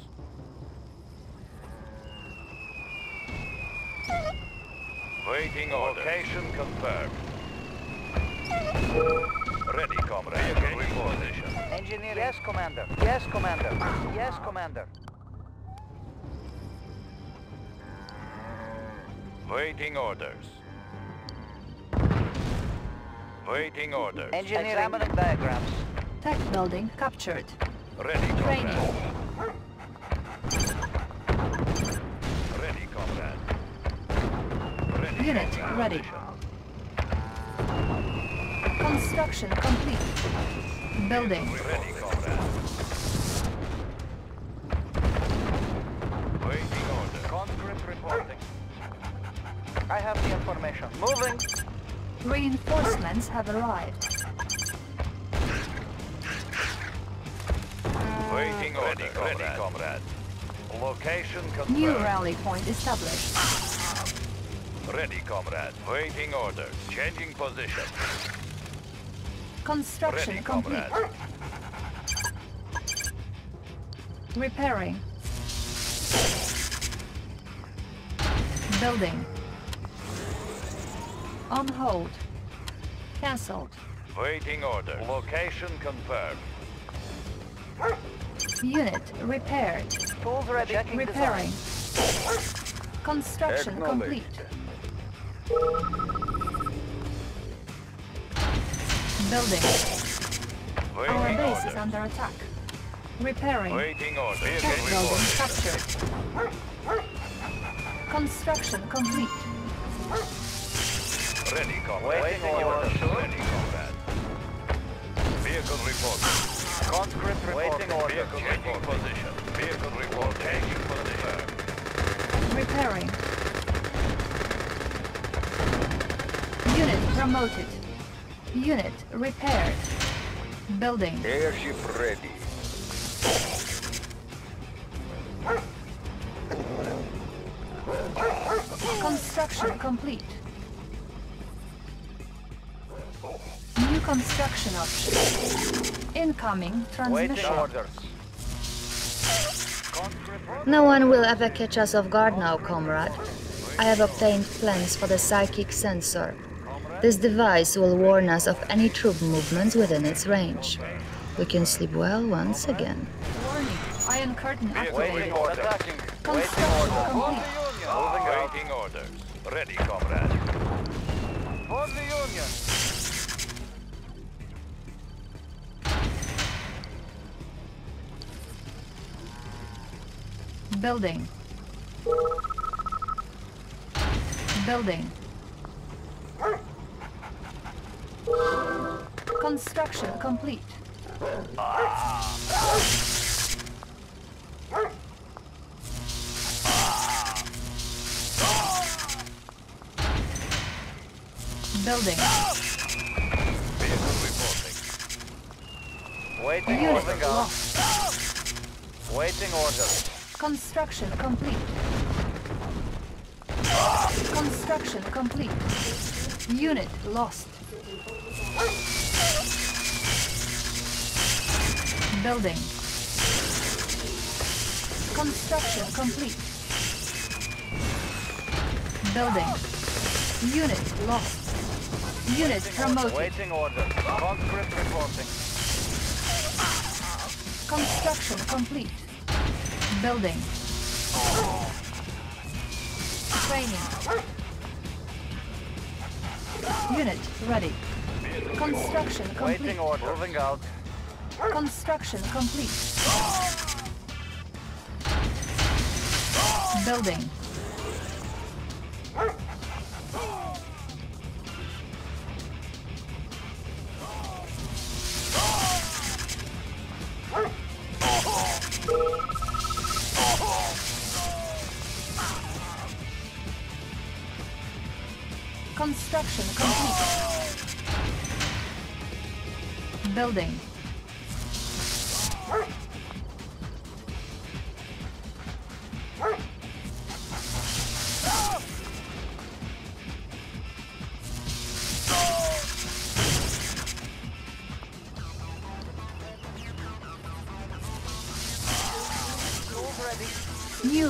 Waiting order. Location confirmed. Ready, comrade. Vehicle reposition. Engineering. Yes, Commander. Yes, Commander. Yes, Commander. Waiting orders. Waiting orders. Engineering. Examining diagrams. Tech building captured. Ready, Training. comrade. Ready, comrade. Ready, Unit comrade. ready. Construction complete. Building. Ready, comrade. Waiting order. Conscript reporting. I have the information. Moving. Reinforcements have arrived. Uh, Waiting order. Ready, comrade. Location confirmed. New rally point established. Ready, comrade. Waiting order. Changing position. Construction Ready, complete. comrade. Repairing. Building. On hold. Cancelled. Waiting order. Location confirmed. Unit repaired. Tools ready. Checking Repairing. design. Construction complete. Building. Waiting Our base is under attack. Repairing. Waiting order. Tech Vehicle building reporting. captured. Construction complete. Ready, comrade. Waiting order. Ready, comrade. Vehicle reporting. Conscript Waiting order. Vehicle changing position. Vehicle report changing position. Repairing. Unit promoted. Unit repaired. Building. Airship ready. Construction complete. Construction options. Incoming transmission. orders. No one will ever catch us off guard now, comrade. I have obtained plans for the psychic sensor. This device will warn us of any troop movements within its range. We can sleep well once again. Warning. Iron curtain Waiting activated. Construction complete. Moving Waiting orders. Ready, comrade. For the Union. Building. Building. Construction complete. Building. Vehicle reporting. Waiting Unit out. Waiting orders. Construction complete. Construction complete. Unit lost. Building. Construction complete. Building. Unit lost. Unit promoted. Waiting order. Conscript reporting. Construction complete. Building. Training. Unit ready. Construction complete. Waiting order. Moving out. Construction complete. Building.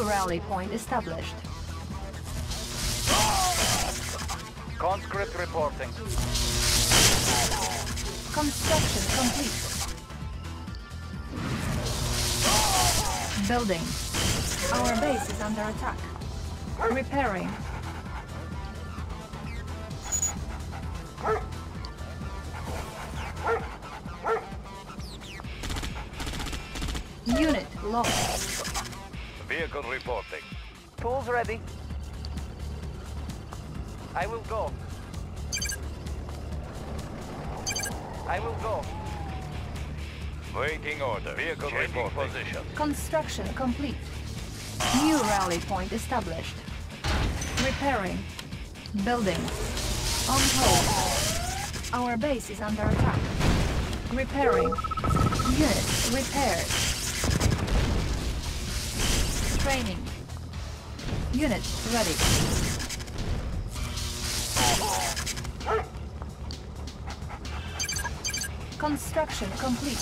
Rally point established. Conscript reporting. Construction complete. Building. Our base is under attack. Repairing. Ready. I will go. I will go. Waiting order. Vehicle Changing position. Construction complete. New rally point established. Repairing. Building. On hold. Our base is under attack. Repairing. Unit repaired. Training. Unit ready. Construction complete.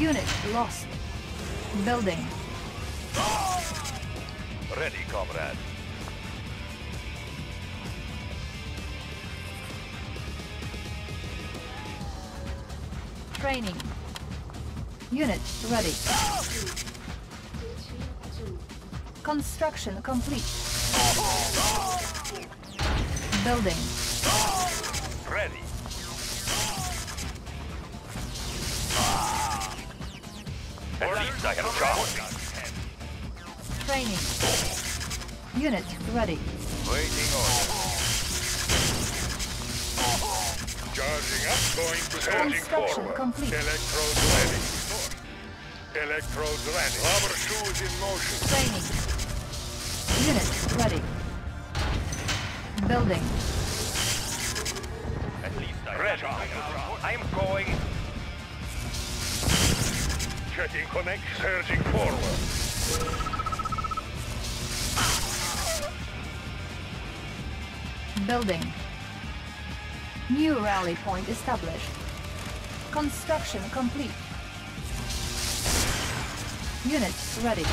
Unit lost. Building. Ready, comrade. Training. Unit ready. Construction complete. Building. Ready. At least I have a job. Training. Unit ready. Waiting order. Construction forward. complete. Electrodes ready. Electrodes ready. Rubber shoes in motion. Training. Unit ready. Building. At least I ready. I'm going. Checking connect, surging forward. Building. New rally point established. Construction complete. Unit ready.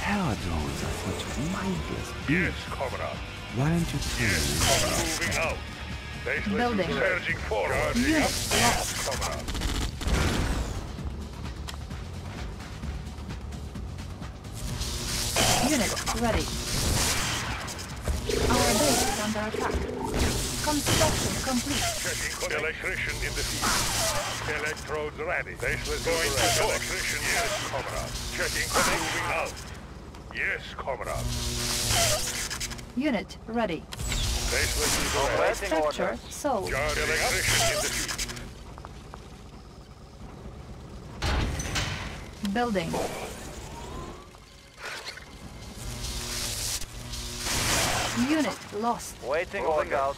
Power drones are such mindless Yes, comrade. Why don't you tell Yes, comrade. Moving out. Baseless Building. is surging forward. Charging Unit up. Yes, comrade. Unit ready. Our base is under attack. Construction complete. Checking connect. Electrician in the field. Electrodes ready. Baseless going to electrician. Yes, comrade. Checking connect. Moving out. Yes, comrade. Unit ready. Baseless is ready. Waiting Structure sold. Charge electrician in the field. Building. Unit lost. Waiting order. out.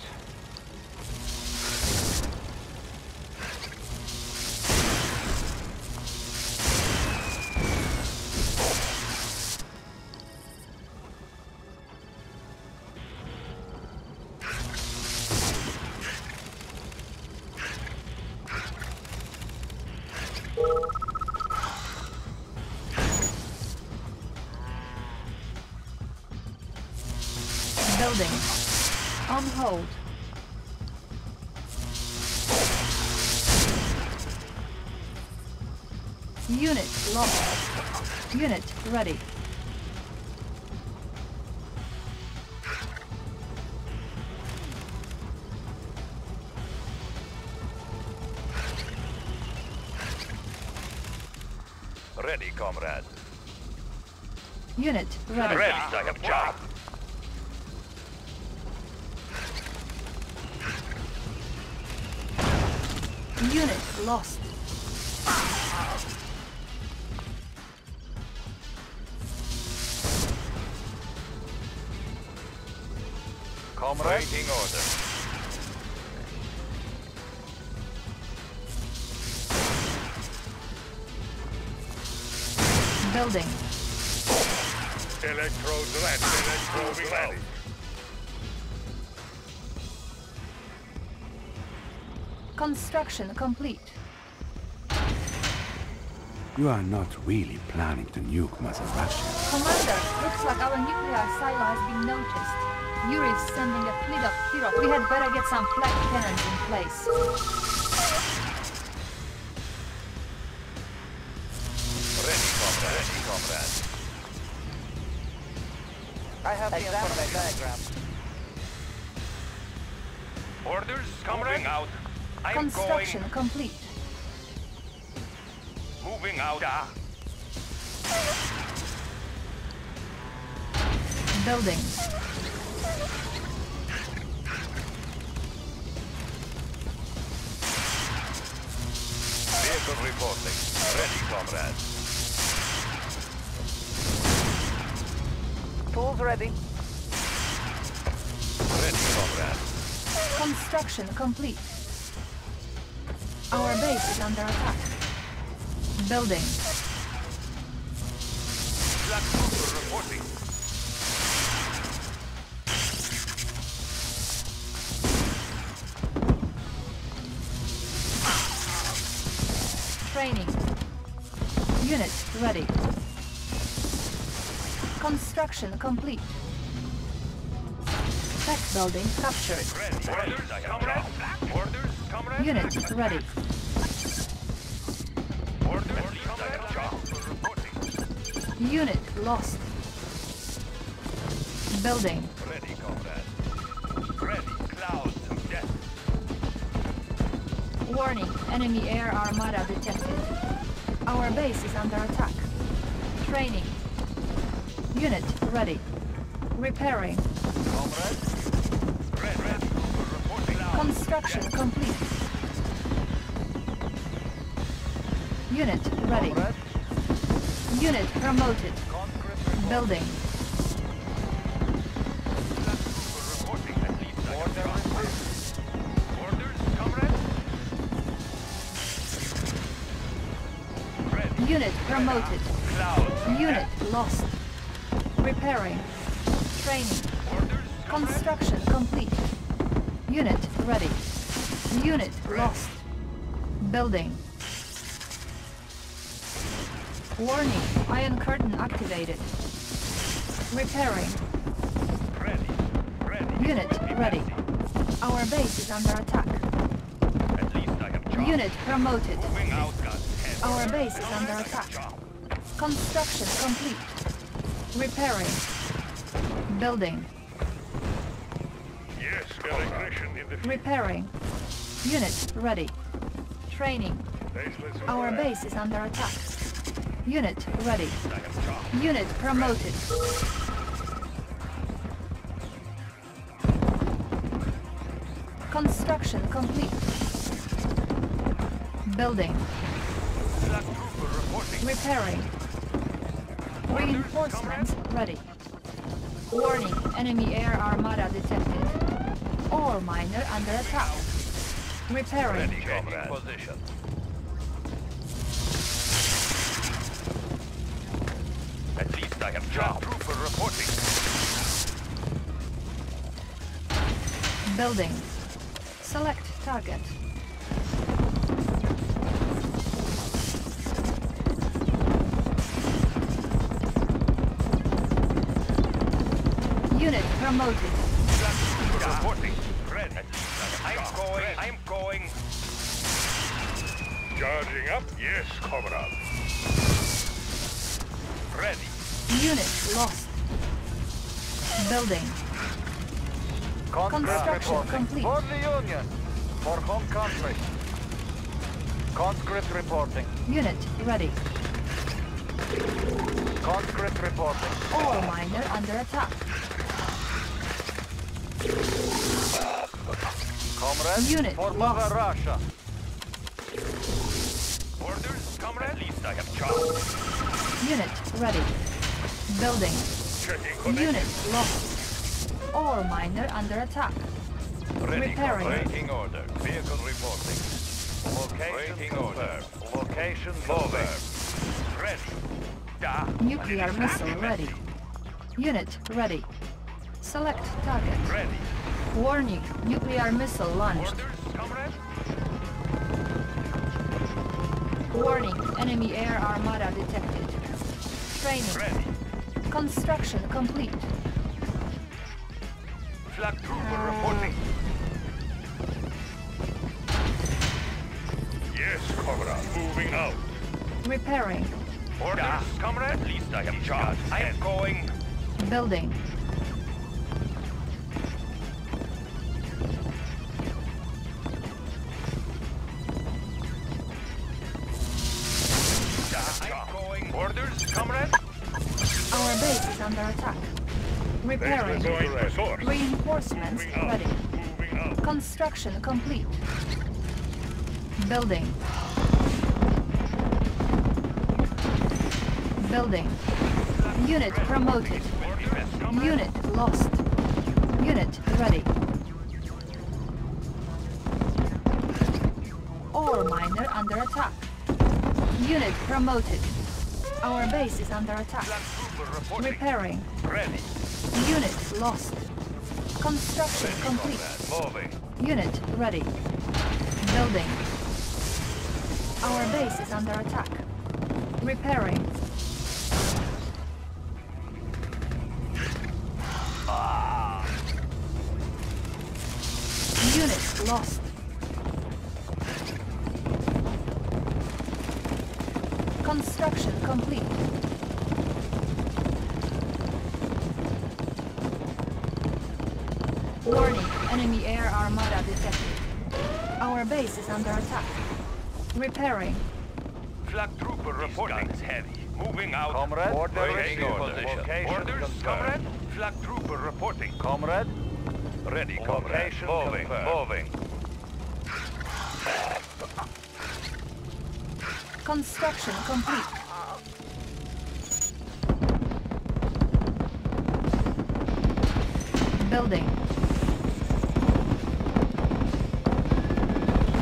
Unit ready. Ready, I have Electrodes ready. Construction complete. You are not really planning to nuke Mother Russia. Commander, looks like our nuclear silo has been noticed. Yuri's sending a fleet of heroes. We had better get some flak cannons in place. Construction complete. Moving out. Ah. Building. Vehicle reporting. Ready, comrade. Tools ready. Ready, comrade. Construction complete. Building. Black reporting. Training. Unit ready. Construction complete. Tech building captured. Orders, comrade. Orders, comrade. Unit ready. Unit lost. Building. Ready, comrade. Ready. Clouds of death. Warning, enemy air armada detected. Our base is under attack. Training. Unit ready. Repairing. Comrade. Red, red. Reporting now. Construction complete. Unit ready. Comrade. Unit promoted. Building. Unit promoted. Unit lost. Repairing. Training. Construction complete. Unit ready. Unit lost. Building. Warning, Iron Curtain activated. Repairing. Ready. Ready. Unit ready. Our base is under attack. At least I have job. Unit promoted. Our base is under attack. Construction complete. Repairing. Building. Yes, electrician in the field. Repairing. Unit ready. Training. Our base is under attack. Unit ready. Unit promoted. Construction complete. Building. Repairing. Reinforcements ready. Warning, enemy air armada detected. Ore miner under attack. Repairing. Ready. Position. Reporting. Building. Select target. Unit promoted. reporting. Ready. I'm going. I'm going. Charging up? Yes, comrade. Complete. For the Union. For home country. Conscript reporting. Unit ready. Conscript reporting. All miner under attack. Comrades, Unit for Mother Russia. Orders, comrade. At least I have charge. Unit ready. Building. Unit lost. Ore miner under attack. Ready. Repairing. Waiting order. Vehicle reporting. Location Waiting order. Location moving. Ready. Da. Nuclear missile ready. Unit ready. Select target. Ready. Warning, nuclear missile launched. Orders, comrade. Warning, enemy air armada detected. Training. Ready. Construction complete. Flak trooper reporting. Yes, comrade. Moving out. Repairing. Orders, ah. comrade. At least I have charge. I am going. Building. Ah, I'm. Orders, comrade. Our base is under attack. Repairing. Going to source. Reinforcements ready. Construction complete. Building. Building. Unit promoted. Unit lost. Unit ready. Ore miner under attack. Unit promoted. Our base is under attack. Repairing. Ready. Unit lost. Construction complete. Unit ready. Building. Our base is under attack. Repairing. Unit lost. Construction complete. Warning, enemy air armada detected. Our base is under attack. Repairing. Flak trooper reporting. is heavy. Moving out. Comrade, Order waiting in order. position. Location Orders, comrade. Flak trooper reporting. Comrade, Ready, comrade. Location Moving, confirmed. moving. Construction complete. Building.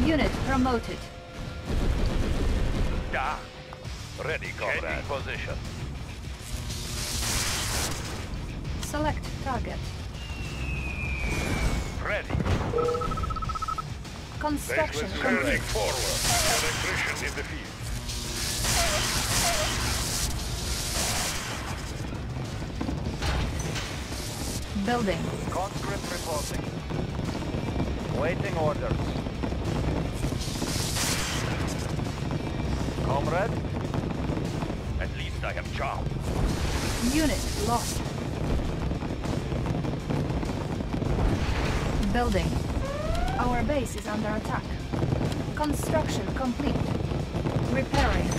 Unit promoted. Base is under attack. Construction complete. Repairing.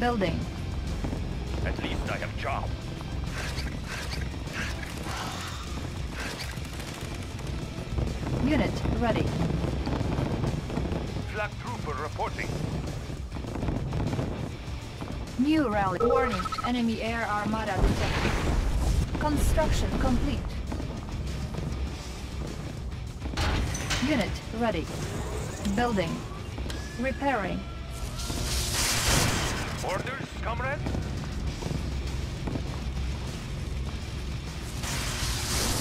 Building. At least I have job. Unit ready. Flak trooper reporting. New rally. Warning. Enemy air armada detected. Construction complete. Unit ready. Building. Repairing. Orders, comrade.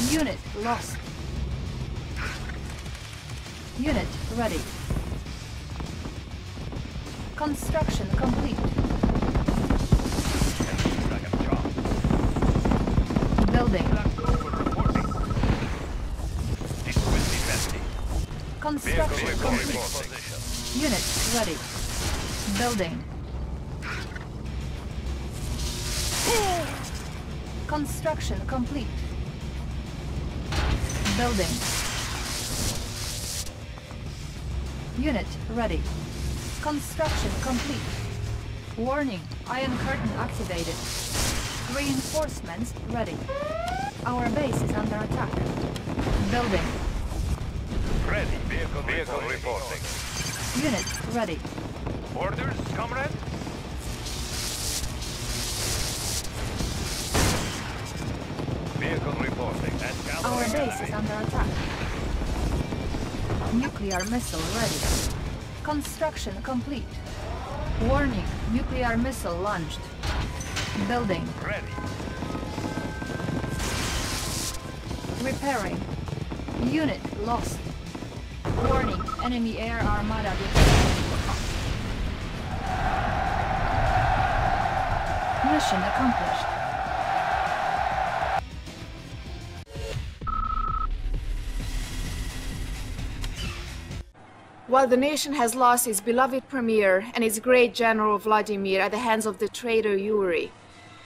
Unit lost. Unit ready. Construction complete. At least I have charge. Building. Construction complete. Unit ready. Building. Construction complete. Building. Unit ready. Construction complete. Warning, Iron Curtain activated. Reinforcements ready. Our base is under attack. Building. Ready. Vehicle, vehicle reporting. Unit ready. Orders, comrade? Vehicle reporting. Our gathering base is under attack. Nuclear missile ready. Construction complete. Warning, nuclear missile launched. Building. Ready. Repairing. Unit lost. Warning, enemy air armada detected. Mission accomplished. While the nation has lost its beloved premier and its great general Vladimir at the hands of the traitor Yuri,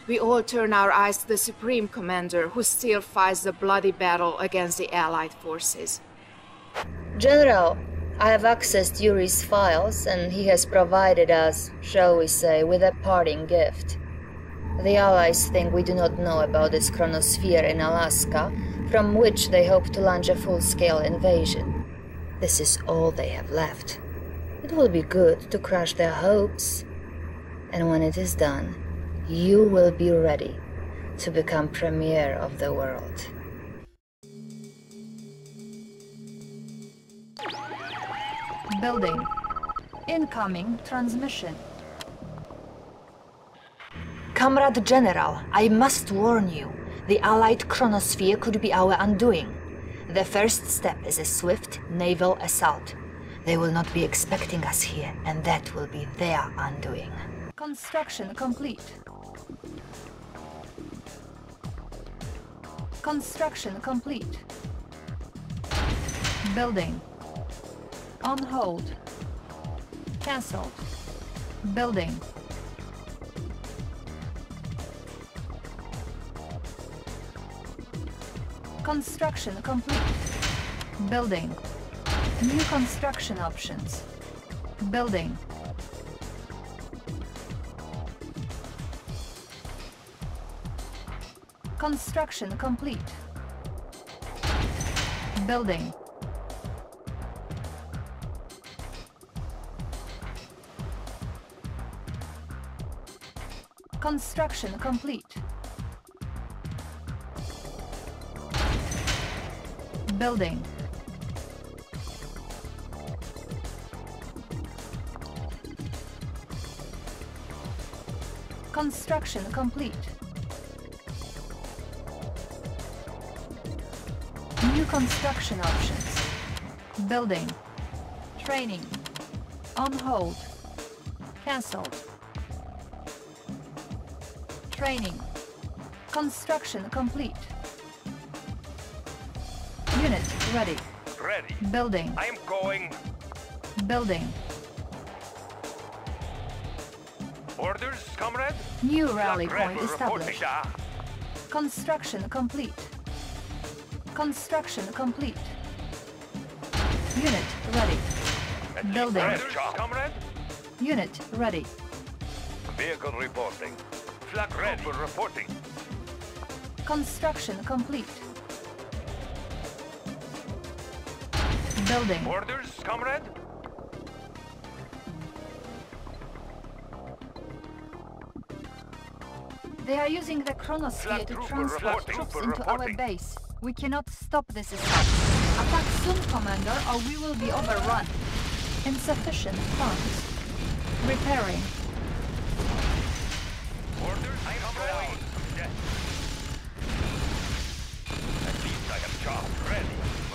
we all turn our eyes to the supreme commander who still fights the bloody battle against the allied forces. General, I have accessed Yuri's files, and he has provided us, shall we say, with a parting gift. The Allies think we do not know about this chronosphere in Alaska, from which they hope to launch a full scale invasion. This is all they have left. It will be good to crush their hopes. And when it is done, you will be ready to become Premier of the world. Building. Incoming transmission. Comrade General, I must warn you. The Allied chronosphere could be our undoing. The first step is a swift naval assault. They will not be expecting us here, and that will be their undoing. Construction complete. Construction complete. Building. On hold. Cancelled. Building. Construction complete. Building. New construction options. Building. Construction complete. Building. Construction complete. Building. Construction complete. New construction options. Building. Training. On hold. Cancelled. Training. Construction complete. Unit ready. Ready. Building. I am going. Building. Orders, comrade? New rally Black point established. Construction complete. Construction complete. Unit ready. Building. Orders, comrade? Unit ready. Vehicle reporting. Flak ready. for reporting. Construction complete. Building. Orders, comrade? They are using the chronosphere to transport troops into our base. We cannot stop this attack. Attack soon, Commander, or we will be overrun. Insufficient funds. Repairing. Orders, I am going. Yes. At least I have job ready.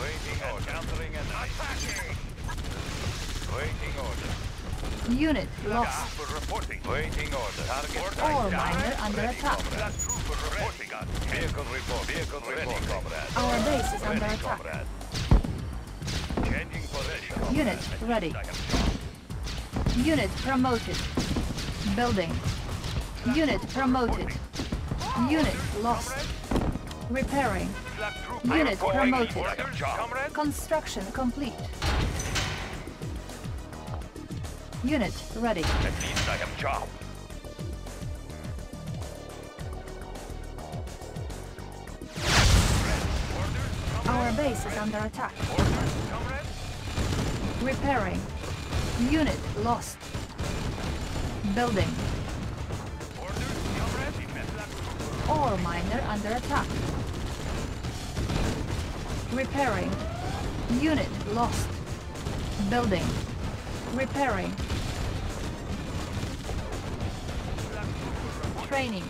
Waiting order. Countering and attacking. Waiting order. Unit lost. Trooper reporting. Waiting order. Target Ore down. miner under Ready, attack. comrade. Trooper reporting. Vehicle report. Vehicle ready, comrade. Our base is under attack. comrade. Changing position. Unit ready. Unit promoted. Building. Unit promoted. Unit lost. Repairing. Unit promoted. Construction complete. Unit ready. At least I have job. Our base is under attack. Repairing. Unit lost. Building. Ore miner under attack. Repairing. Unit lost. Building. Repairing. Training.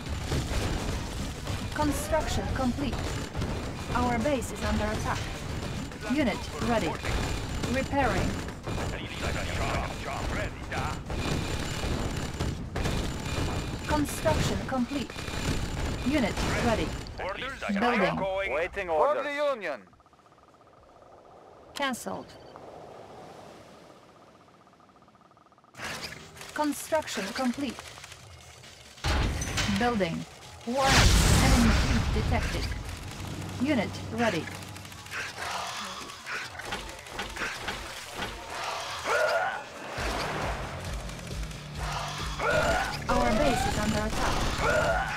Construction complete. Our base is under attack. Unit ready. Repairing. Construction complete. Unit ready. Building. Waiting order. For the Union. Cancelled. Construction complete. Building. Warning. Enemy fleet detected. Unit ready. Our base is under attack.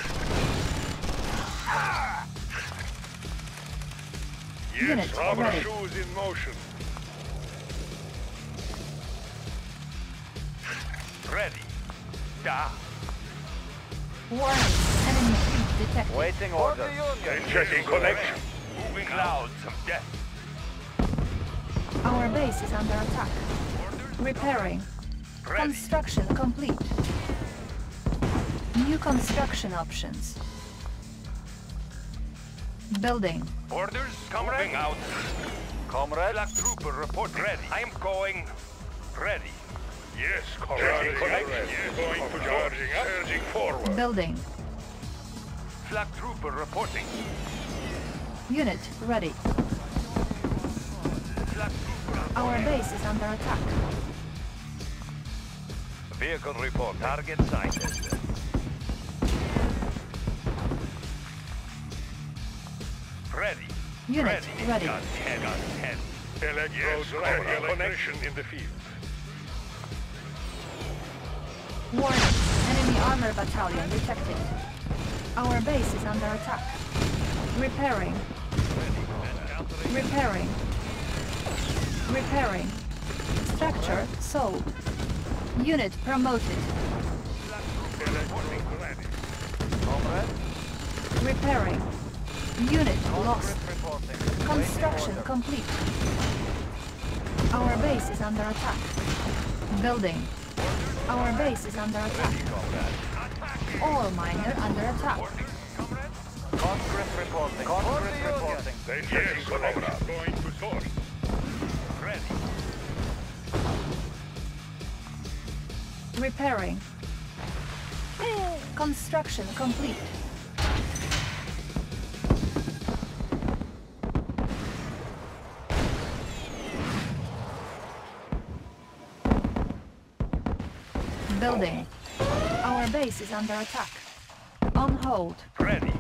Yes, Unit rubber ready. shoes in motion. Ready. Da. Warning. Enemy fleet detected. Waiting order. And checking connection. Moving clouds of death. Our base is under attack. Repairing. Construction complete. New construction options. Building. Orders, comrade. Moving out. Comrade. Flak trooper report ready. I'm going. Ready. Yes, comrade. Checking connection. Yes, going to charging up. Surging forward. Building. Flak trooper reporting. Unit ready. Flak trooper. Our base is under attack. Vehicle report. Target sighted. Unit ready. Gun 10 on 10. Electrodes ready. Connection in the field. Warning. Enemy armor battalion detected. Our base is under attack. Repairing. Repairing. Repairing. Structure sold. Unit promoted. Electrodes ready. Comrade. Repairing. Unit lost. Reporting. Construction complete. Our base is under attack. Building. Our base is under attack. All miner under attack. Conscript reporting. Conscript reporting. They checking connection. Going to source. Ready. Repairing. Construction complete. Base is under attack. On hold. Ready.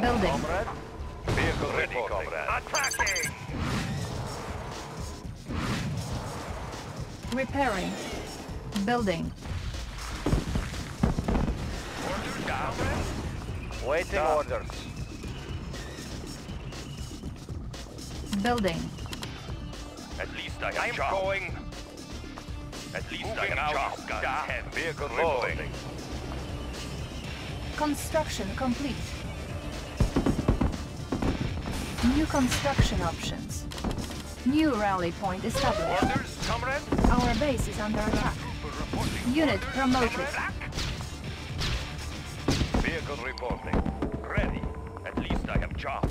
Building. Comrade. Vehicle ready, comrade. Attacking! Repairing. Building. Orders down. Waiting orders. Building. At least I I'm going. At least I have job. Gun 10. Vehicle reporting. Construction complete. New construction options. New rally point established. Orders, comrade. Our base is under attack. Reporting. Unit promoted. Vehicle reporting. Ready. At least I have job.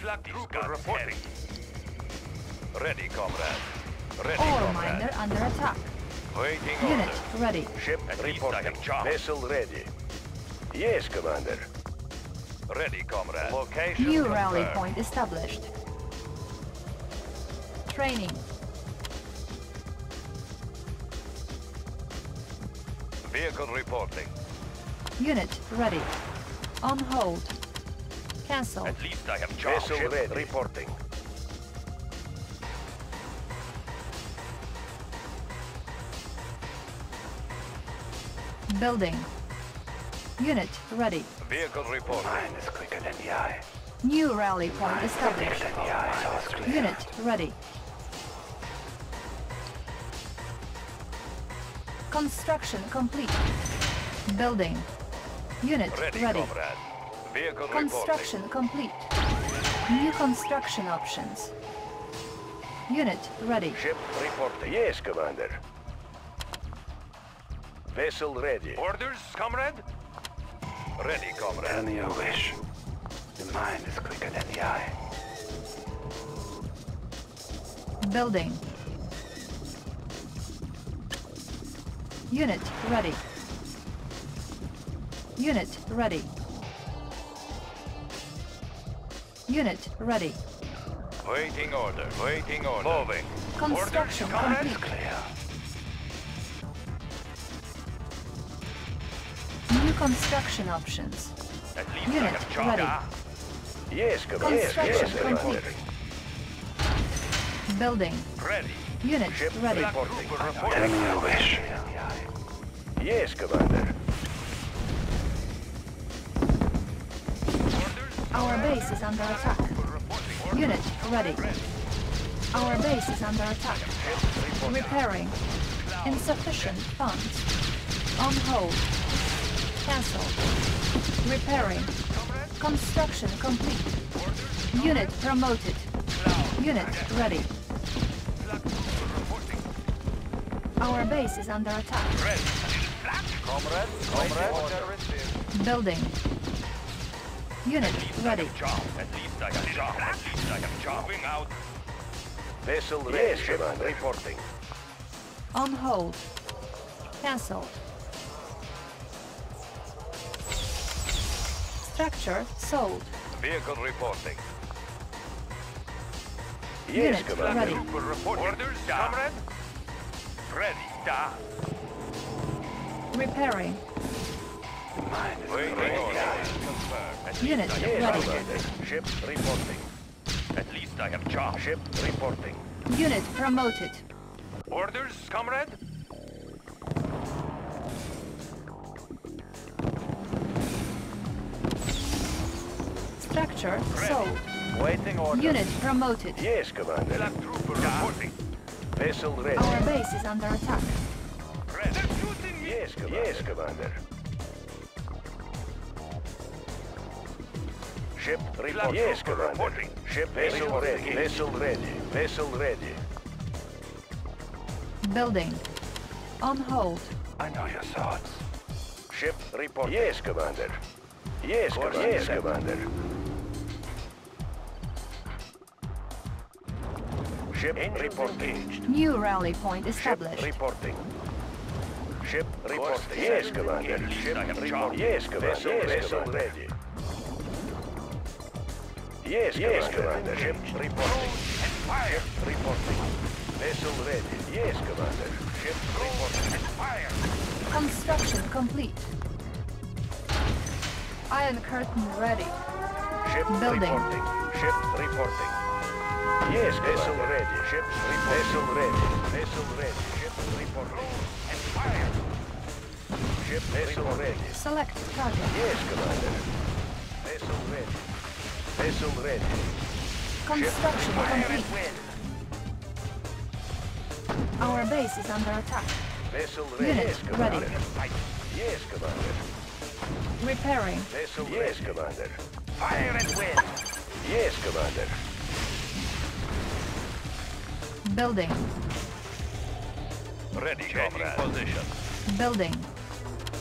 Flak trooper reporting. Ready, comrade. Ready, Ore comrade. miner under attack. Waiting Unit order. ready. Ship At least I have job. Vessel ready. Yes, Commander. Ready, comrade. Location New confirmed. rally point established. Training. Vehicle reporting. Unit ready. On hold. Cancel. At least I have charge. Vessel ready. Reporting. Building. Unit ready. Vehicle reporting. Mine is quicker than the eye. New rally point established. Than the eye, so it's clear. Unit ready. Construction complete. Building. Unit Ready, ready. comrade. Vehicle Construction complete. New construction options. Unit ready. Ship reporting. Yes, Commander. Vessel ready. Orders, comrade? Ready, Tell comrade. me your wish. The mind is quicker than the eye. Building. Unit ready. Unit ready. Unit ready. Waiting order. Waiting order. Moving. Construction Orders, complete. Clear. Construction options. At least Unit I have job. ready. Yes, Commander. Construction yes, Commander. complete. Building. Ready. Unit Ship ready. reporting. Tell me your wish. Yes, Commander. Our base is under attack. Unit ready. Our base is under attack. Repairing. Insufficient funds. On hold. Cancel. Repairing. Construction complete. Unit promoted. Unit ready. Our base is under attack. Comrade, comrade. Building. Unit ready. Job. At least I have job. At least I have job. Moving out. Vessel ready. Yes, Ship Commander. reporting. On hold. Cancel. Structure sold. Vehicle reporting. Yes, Unit Commander. ready. Trooper reporting. Orders, comrade? Ready, da. Repairing. Waiting order. Unit least Yes, ready. Commander. Ship reporting. At least I have job. Ship reporting. Unit promoted. Orders, comrade? Structure sold. Waiting order. Unit promoted. Yes, Commander. Flak trooper reporting. Vessel ready. Our base is under attack. Ready. Shooting me. Yes, Commander. Yes, Commander. Ship reporting. Yes, Commander. reporting. Ship vessel Reporting. ready. Vessel ready. Vessel ready. Building. On hold. I know your thoughts. Ship reporting. Yes, Commander. Yes, Commander. Yes, Commander. Ship reporting. New rally point established. Ship reporting. Ship reporting. Yes, Yes, Commander. At Ship reporting. Yes, Commander. Vessel Yes, ready. vessel ready. Yes, yes, Commander. Ship reporting. Ship reporting. Vessel ready. Yes, Commander. Ship reporting. Fire. Construction complete. Iron curtain ready. Ship Building. reporting. Ship reporting. Yes, vessel ready. Ship reporting. Vessel ready. Vessel ready. Ship reporting. And fire. Ship vessel ready. Select target. Yes, Commander. Vessel ready. Vessel ready. Construction complete. Our base is under attack. Vessel ready. Unit yes, Commander. ready. Yes, Commander. Repairing. Vessel yes, Commander. Fire and wind. Yes, Commander. Building. Ready, Changing position. Building.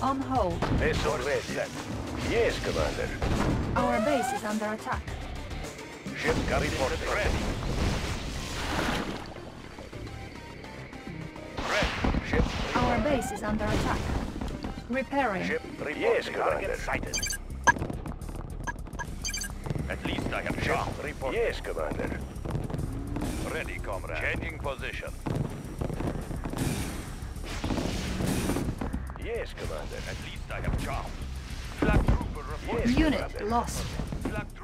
On hold. Vessel ready. Yes, Commander. Our base is under attack. Ship reporting. Ready. Ready. Ship Our base is under attack. Repairing. Ship reporting. Yes, Commander. sighted. At least I have Ship job. Yes, Commander. Ready, comrade. Changing position. Yes, Commander. At least I have job. Flak trooper reporting. Unit lost.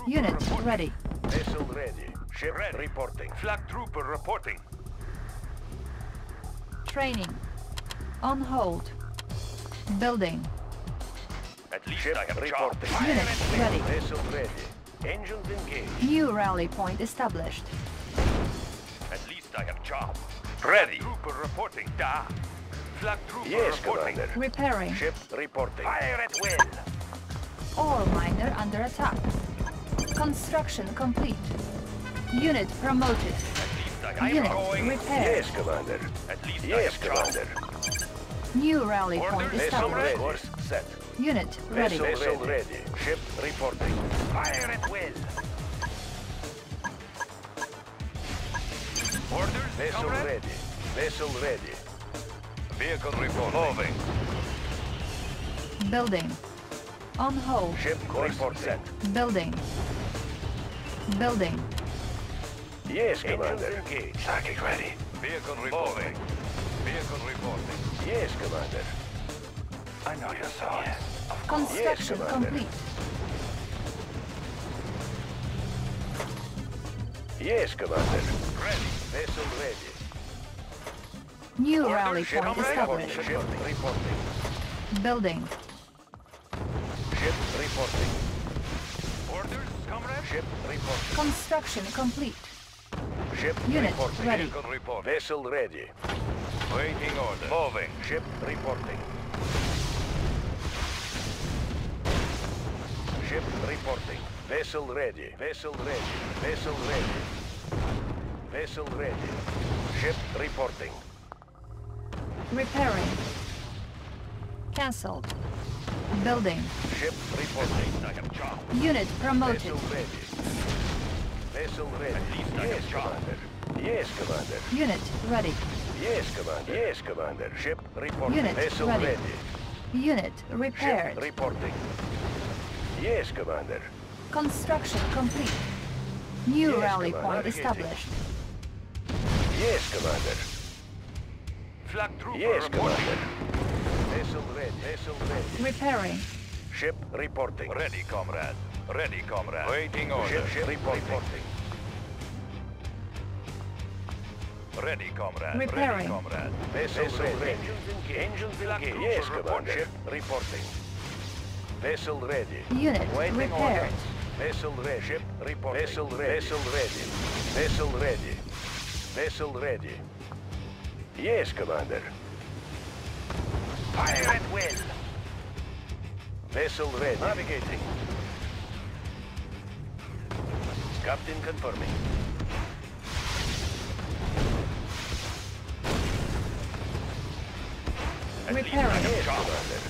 Unit ready. Vessel ready. Ship Ready. reporting. Flak trooper reporting. Training. On hold. Building. At least Ship I have job. reporting. Unit ready. Vessel ready. Engines engaged. New rally point established. At least I have job. Ready. Trooper reporting. Da. Flak trooper Yes, reporting. Commander. Repairing. Ship reporting. Fire at will. Ore miner under attack. Construction complete. Unit promoted. I am Unit going. repaired. Yes, Commander. At least I Yes, job. Commander. New rally point established. Course set. Unit ready. Vessel ready. Ship reporting. Fire at will. Orders, Vessel comrade? ready. Vessel ready. Vehicle reporting. Moving. Building. On hold. Ship reporting. Set. Building. Building. Yes, Commander. Engines engaged. Psychic ready. Vehicle reporting. Vehicle reporting. Yes, Commander. I know your thoughts. Construction Yes, complete. Yes, Commander. Ready. Vessel ready. New Order, rally ship point established. Ship reporting. Building. Ship reporting. Orders, comrade? Ship reporting. Construction complete. Ship Unit reporting. ready. Reporting. Vessel ready. Waiting order. Moving. Ship reporting. Ship reporting. Vessel ready. Vessel ready. Vessel ready. Vessel ready. Ship reporting. Repairing. Cancelled. Building. Ship reporting. I have job. Unit promoted. Vessel ready. Vessel ready. At least I Yes. Commander. Yes, Commander. Unit ready. Yes, Commander. Yes, Commander. Ship reporting. Unit Vessel ready. ready. Unit Ship reporting. Yes, Commander. Construction complete. New Yes, rally Commander. point established. Yes, Commander. Flak trooper Yes, reporting. Commander. Vessel ready. Vessel ready. Repairing. Ship reporting. Ready, comrade. Ready, comrade. Waiting order. Ship, ship reporting. Ready, comrade. Repairing. Ready, comrade. Vessel ready. Engines engaged. Engines engaged. Yes, Commander. reporting. Ship reporting. Vessel ready. Unit Waiting repaired. orders. Vessel ready. Ship reporting. Vessel ready. Vessel ready. Vessel ready. Vessel ready. Yes, Commander. Fire at will. Vessel ready. Navigating. Captain confirming. Repairing. Yes, Commander.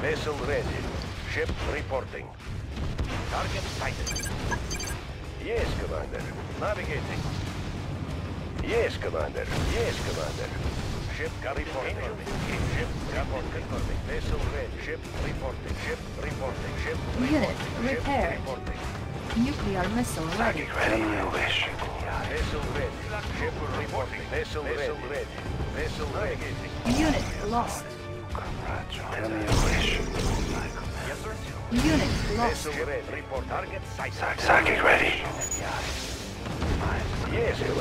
Vessel ready. Ship reporting. Target sighted. Yes, Commander. Navigating. Yes, Commander. Yes, Commander. Ship reporting. Ship report confirming. Vessel ready. Ship reporting. Ship reporting. Ship reporting. Ship repaired. Nuclear missile ready. Tell me wish. Vessel ready. Ship reporting. Vessel ready. Vessel ready. Unit lost. Tell me your wish. Yes. Unit lost. Vessel ready. Report target sighted. Psychic ready. Yes, Commander.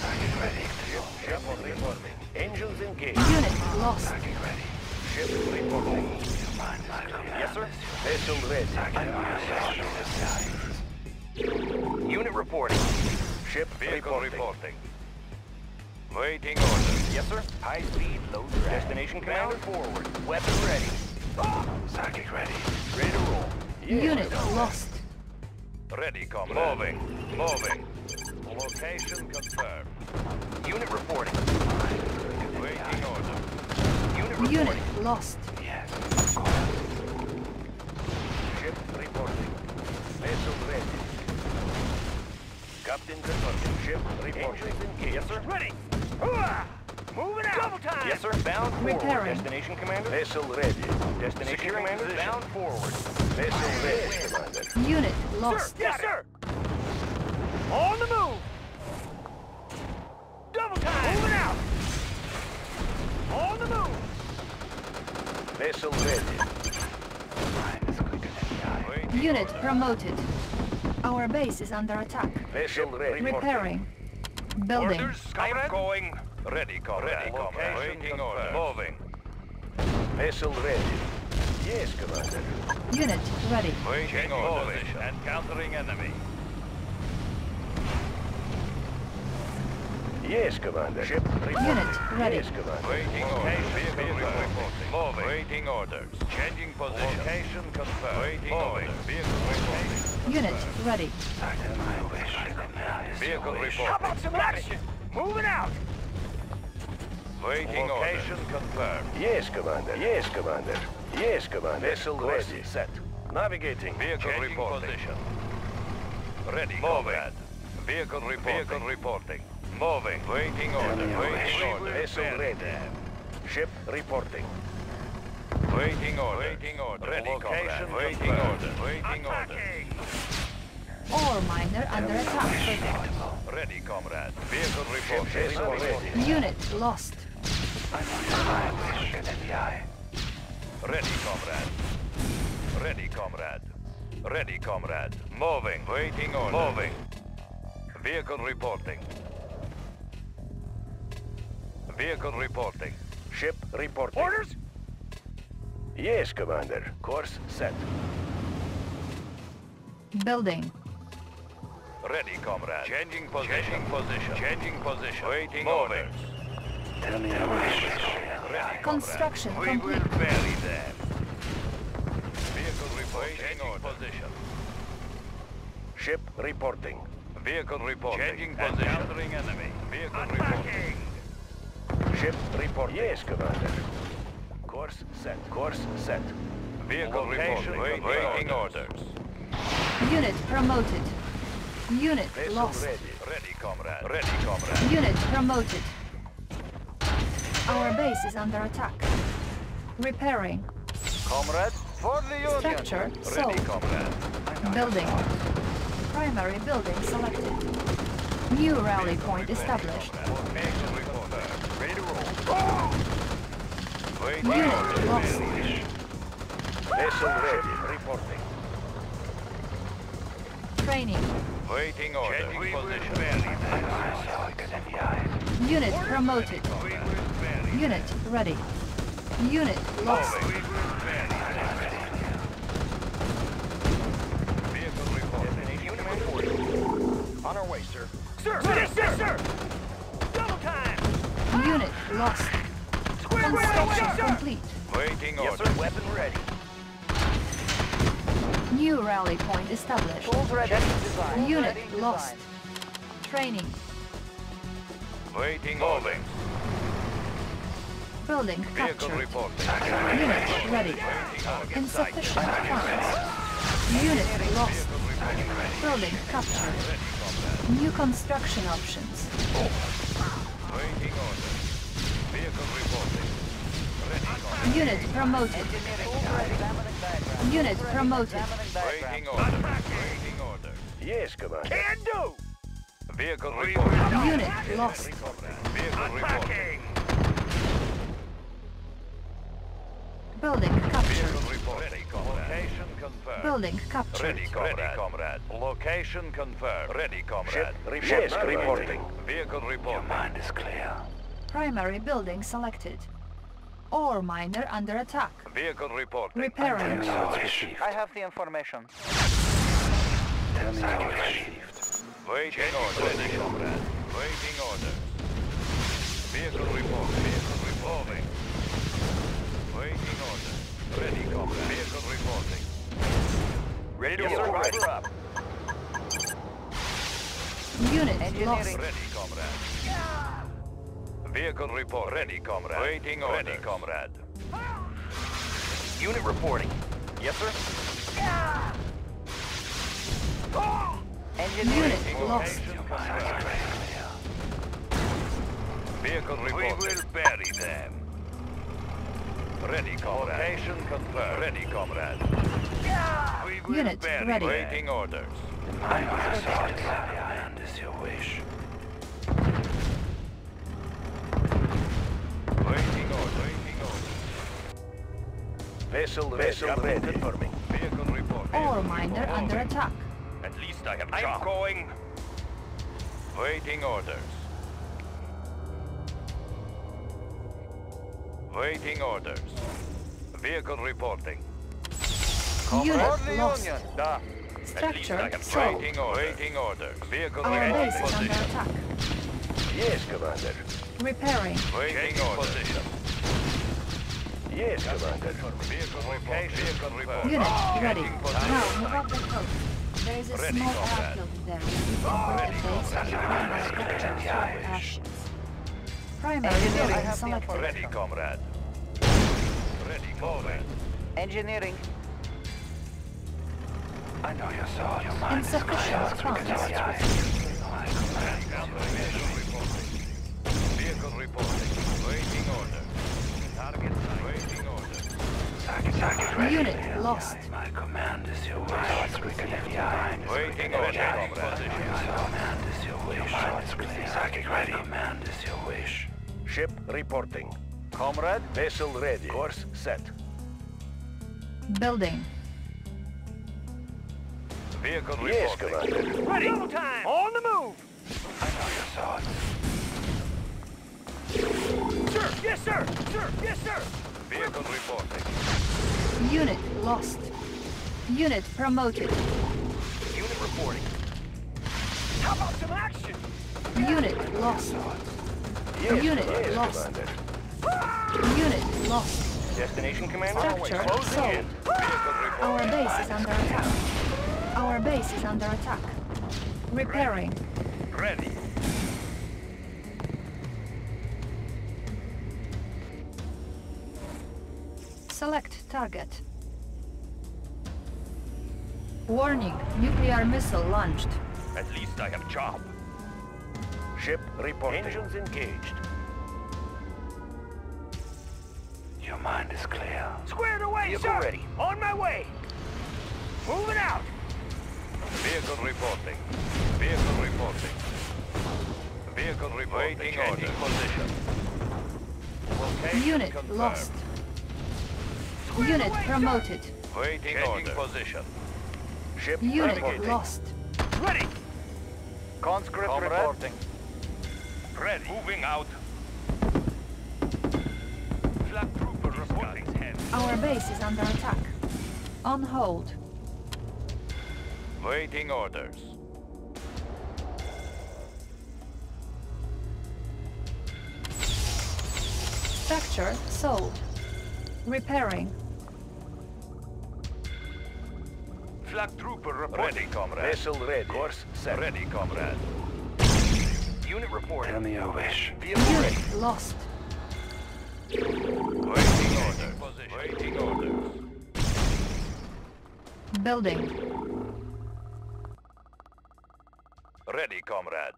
Psychic ready. Ship reporting. Engines engaged. Unit lost. Ship reporting. Yes, sir. Vessel ready. Unit reporting. Ship Vehicle reporting. reporting. Waiting order. Yes, sir. High speed, low drag. Destination commander forward. Weapon ready. Psychic ready. Ready to roll. Unit lost. Ready, comrade. Moving. Moving. Location confirmed. Unit reporting. Waiting order. Unit reporting. Unit lost. Ship reporting. Vessel ready. Captain confirming. Ship reporting. engaged. Yes, sir. Ready. Moving out. Double time. Yes, sir. Bound forward. Repairing. Destination, Commander. Vessel ready. Destination, Securing Commander. Position. Bound forward. Vessel ready, Commander. Unit lost. Sir, yes, sir. On the move. Double time. Moving out. On the move. Vessel ready. Unit promoted. Our base is under attack. Vessel ready. Repairing. Building. Orders, I'm going. Ready, comrade. Ready, comrade. Waiting order. Moving. Vessel ready. Yes, Commander. Unit ready. Waiting order. Encountering enemy. Yes, Commander. Ship Unit ready. Yes, Commander. Waiting orders. Vehicle reporting. Moving. Waiting orders. Changing position. Location confirmed. Waiting orders. Vehicle reporting. Unit ready. Vehicle reporting. How about some action? Moving out! Waiting Location confirmed. Yes, Commander. Yes, Commander. Yes, Commander. Vessel Course ready. Set. Navigating. Vehicle Changing reporting. position. Ready, comrade. Vehicle reporting. Vehicle reporting. Moving. Waiting order. Waiting order. Vessel ready. Ship reporting. Waiting order. Waiting order. Ready, Location comrade. Waiting confirmed. order. Waiting order. Ore miner under attack. Ready, comrade. Vehicle reporting. Vessel ready. Unit lost. Ready, comrade. Ready, comrade. Ready, comrade. Moving. Waiting order. Moving. Vehicle reporting. Vehicle reporting. Ship reporting. Orders? Yes, Commander. Course set. Building. Ready, comrade. Changing position. Changing position. Changing position. Waiting orders. Construction comrade. We will complete. bury them. Vehicle reporting. Changing position. Ship reporting. Vehicle reporting. Changing position. Encountering enemy. Vehicle reporting. Ship reporting. Yes, Commander. Course set. Course set. Vehicle Location reporting. confirmed. Waiting orders. Unit promoted. Unit Vessel lost. ready. Ready, comrade. Ready, comrade. Unit promoted. Our base is under attack. Repairing. Comrade, for the Union. Structure Ready, comrade. Building. Primary building selected. New rally point established. Vehicle reporter. Ready to roll. Waiting Unit lost. Vessel ready. Reporting. Training. Waiting orders. Changing position. Unit promoted. Unit ready. Unit lost. On our way, sir. Sir, yes, yes, sir. Double time. Unit lost. Construction complete. Waiting Yes, orders. sir. Weapon ready. New rally point established. Tools ready. Design. Unit Ready, lost. design. Training. Waiting orders. Building captured. Unit ready. Insufficient funds. Unit lost. Building captured. New construction options. Waiting orders. Vehicle reporting. Ready, comrade. Unit promoted. Tools ready. Examining background. Unit promoted. Waiting background. Waiting orders. Yes, Commander. Can do. Vehicle reporting. Unit lost. Vehicle reporting. Building captured. Ready, comrade. Location confirmed. Building captured. Ready, comrade. Ready, comrade. Location confirmed. Ready, comrade. Ship yes, reporting. Vehicle reporting. Mind is clear. Primary building selected. Ore miner under attack. Vehicle reporting. Repairing. How is I have the information. Tell me how received. Waiting orders. Ready, comrade. Waiting orders. Vehicle reporting. Vehicle reporting. Waiting orders. Ready, comrade. Vehicle reporting. Ready to Yes, roll. sir. Driver up. Unit Engineering. lost. Ready, comrade. Vehicle report. Ready, comrade. Waiting orders. Ready, comrade. Unit reporting. Yes, sir. Engineering. Unit lost. Vehicle report. We will bury them. Ready, comrade. Location confirmed. Ready, comrade. We will Unit bury ready. Waiting orders. My authority and is your wish. Waiting orders. Waiting orders. Vessel, vessel ready. Confirming. Vehicle report. Ore miner under attack. At least I have I'm going. Waiting orders. Waiting orders. Vehicle reporting. Unit lost. Da. Structure I sold. waiting orders. Waiting orders. Vehicle Our ready. base is under attack. Yes, Commander. Repairing. Waiting orders. Yes, Commander. Vehicle report. Vehicle report. Unit ah, ready. Checking Now move up the coast. There is a Ready, small comrade. airfield there. You can put a base and primary structure to ashes. Primary Engineering. building I the selected. Ready, comrade. Ready, comrade. Engineering. I know your soul. Your mind is Insufficient clear. funds. Vehicle reporting. Waiting order. Target sight. Waiting order. Target, target ready. Unit lost. My command is your wish. It's quicker than the eye. Waiting order. My Position. command is your wish. It's clear. Target ready. command is your wish. Ship reporting. Comrade. Vessel ready. Course set. Building. Vehicle Yes, reporting. Commander. Ready. Double time. On the move. I know your thoughts. Sir. Yes, sir. Sir. Yes, sir. Vehicle reporting. Unit lost. Unit promoted. Unit reporting. How about some action? Unit lost. Yes, Unit lost. Commander. Unit lost. Destination, Commander. Structure Closing sold. in. Our base is under attack. Our base is under attack. Repairing. Ready. Select target. Warning, nuclear missile launched. At least I have job. Ship reporting. Engines engaged. Your mind is clear. Squared away, Vehicle sir. ready. On my way. Moving out. Vehicle reporting. Vehicle reporting. Vehicle reporting. Waiting order. Position. Location Unit confirmed. lost. Unit promoted. Waiting order. position. Ship Unit navigating. lost. Ready. Conscript Comrade. reporting. Ready. Moving out. Flak trooper reporting. Our base is under attack. On hold. Waiting orders. Structure sold. Repairing. Flak trooper reporting. Ready, comrade. Vessel ready. Course set. Ready, comrade. Unit reporting. Tell me your wish. Vehicle ready. Unit lost. Waiting orders. Waiting orders. Building. Ready, comrade.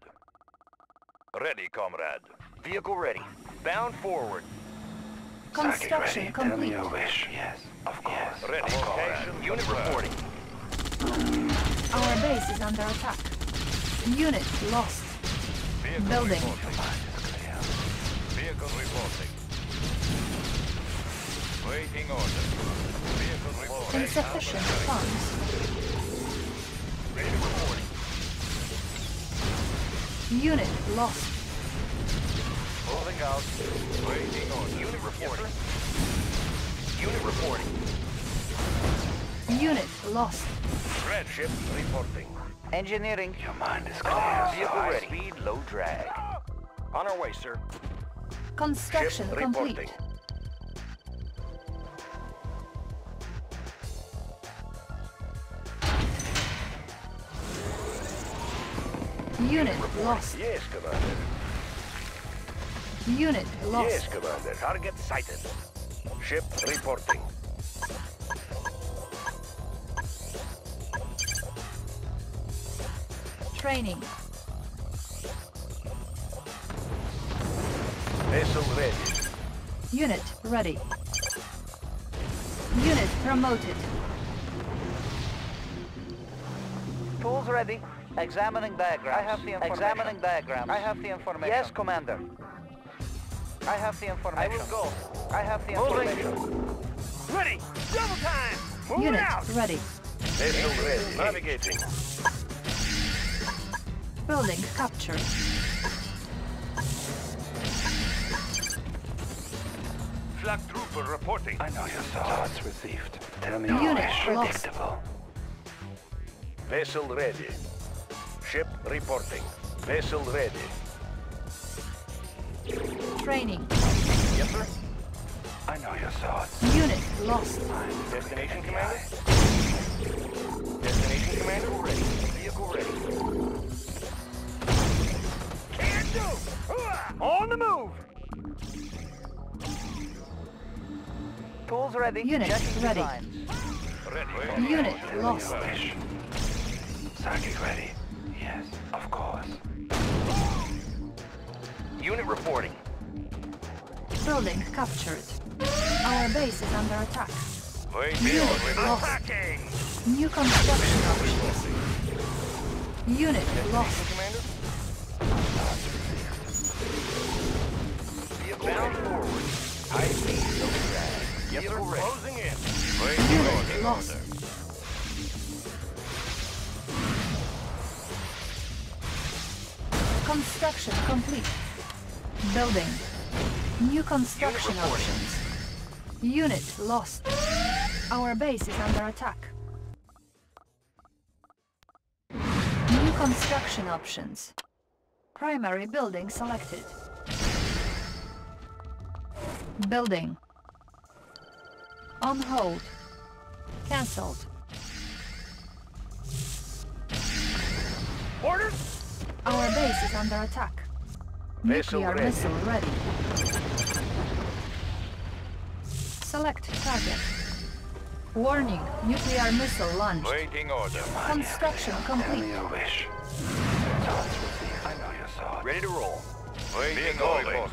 Ready, comrade. Vehicle ready. Bound forward. Construction ready. Tell me complete. your wish. Yes, of course. Ready, comrade. Unit reporting. Our base is under attack. Unit lost. Vehicle Building. reporting. Vehicle reporting. Waiting order. Vehicle reporting. Insufficient funds. Ready reporting. Unit lost. Moving out. Waiting order. Unit reporting. Unit reporting. Unit lost. Red Ship reporting. Engineering. Your mind is clear. Oh, Vehicle High ready. speed, low drag. On our way, sir. Construction Ship complete. reporting. Unit lost. Yes, Commander. Unit lost. Yes, Commander. Target sighted. Ship reporting. Training. Vessel ready. Unit ready. Unit promoted. Tools ready. Examining diagram. I have the information. Examining diagram. I have the information. Yes, Commander. I have the information. I will go. I have the information. Ready! Double time! Moving Unit out! ready. Vessel ready. Navigating. Building captured. Flak trooper reporting. I know your thoughts received. Tell me Unit lost. Vessel ready. Ship reporting. Vessel ready. Training. Yes, sir. I know your thoughts. Unit lost. Destination, Commander? Destination, Commander? Ready. Vehicle ready. Can do! On the move! Tools ready. Unit Checking ready. Ready. Unit lost. Psychic ready. Yes, of course. Unit reporting. Building captured. Our base is under attack. Waiting Unit lost. Attacking! New construction options. Unit lost. Bound forward. High speed, no drag. Yes, sir. Ready. Closing in. Waiting Unit order. lost. Construction complete. Building. New construction Unit options. Unit lost. Our base is under attack. New construction options. Primary building selected. Building. On hold. Cancelled. Orders? Our base is under attack. Vessel Nuclear ready. missile ready. Select target. Warning, nuclear missile launched. Waiting order. Construction Tell me complete. your wish. Thoughts received. I know your thoughts. Ready to roll. Waiting Vehicle order.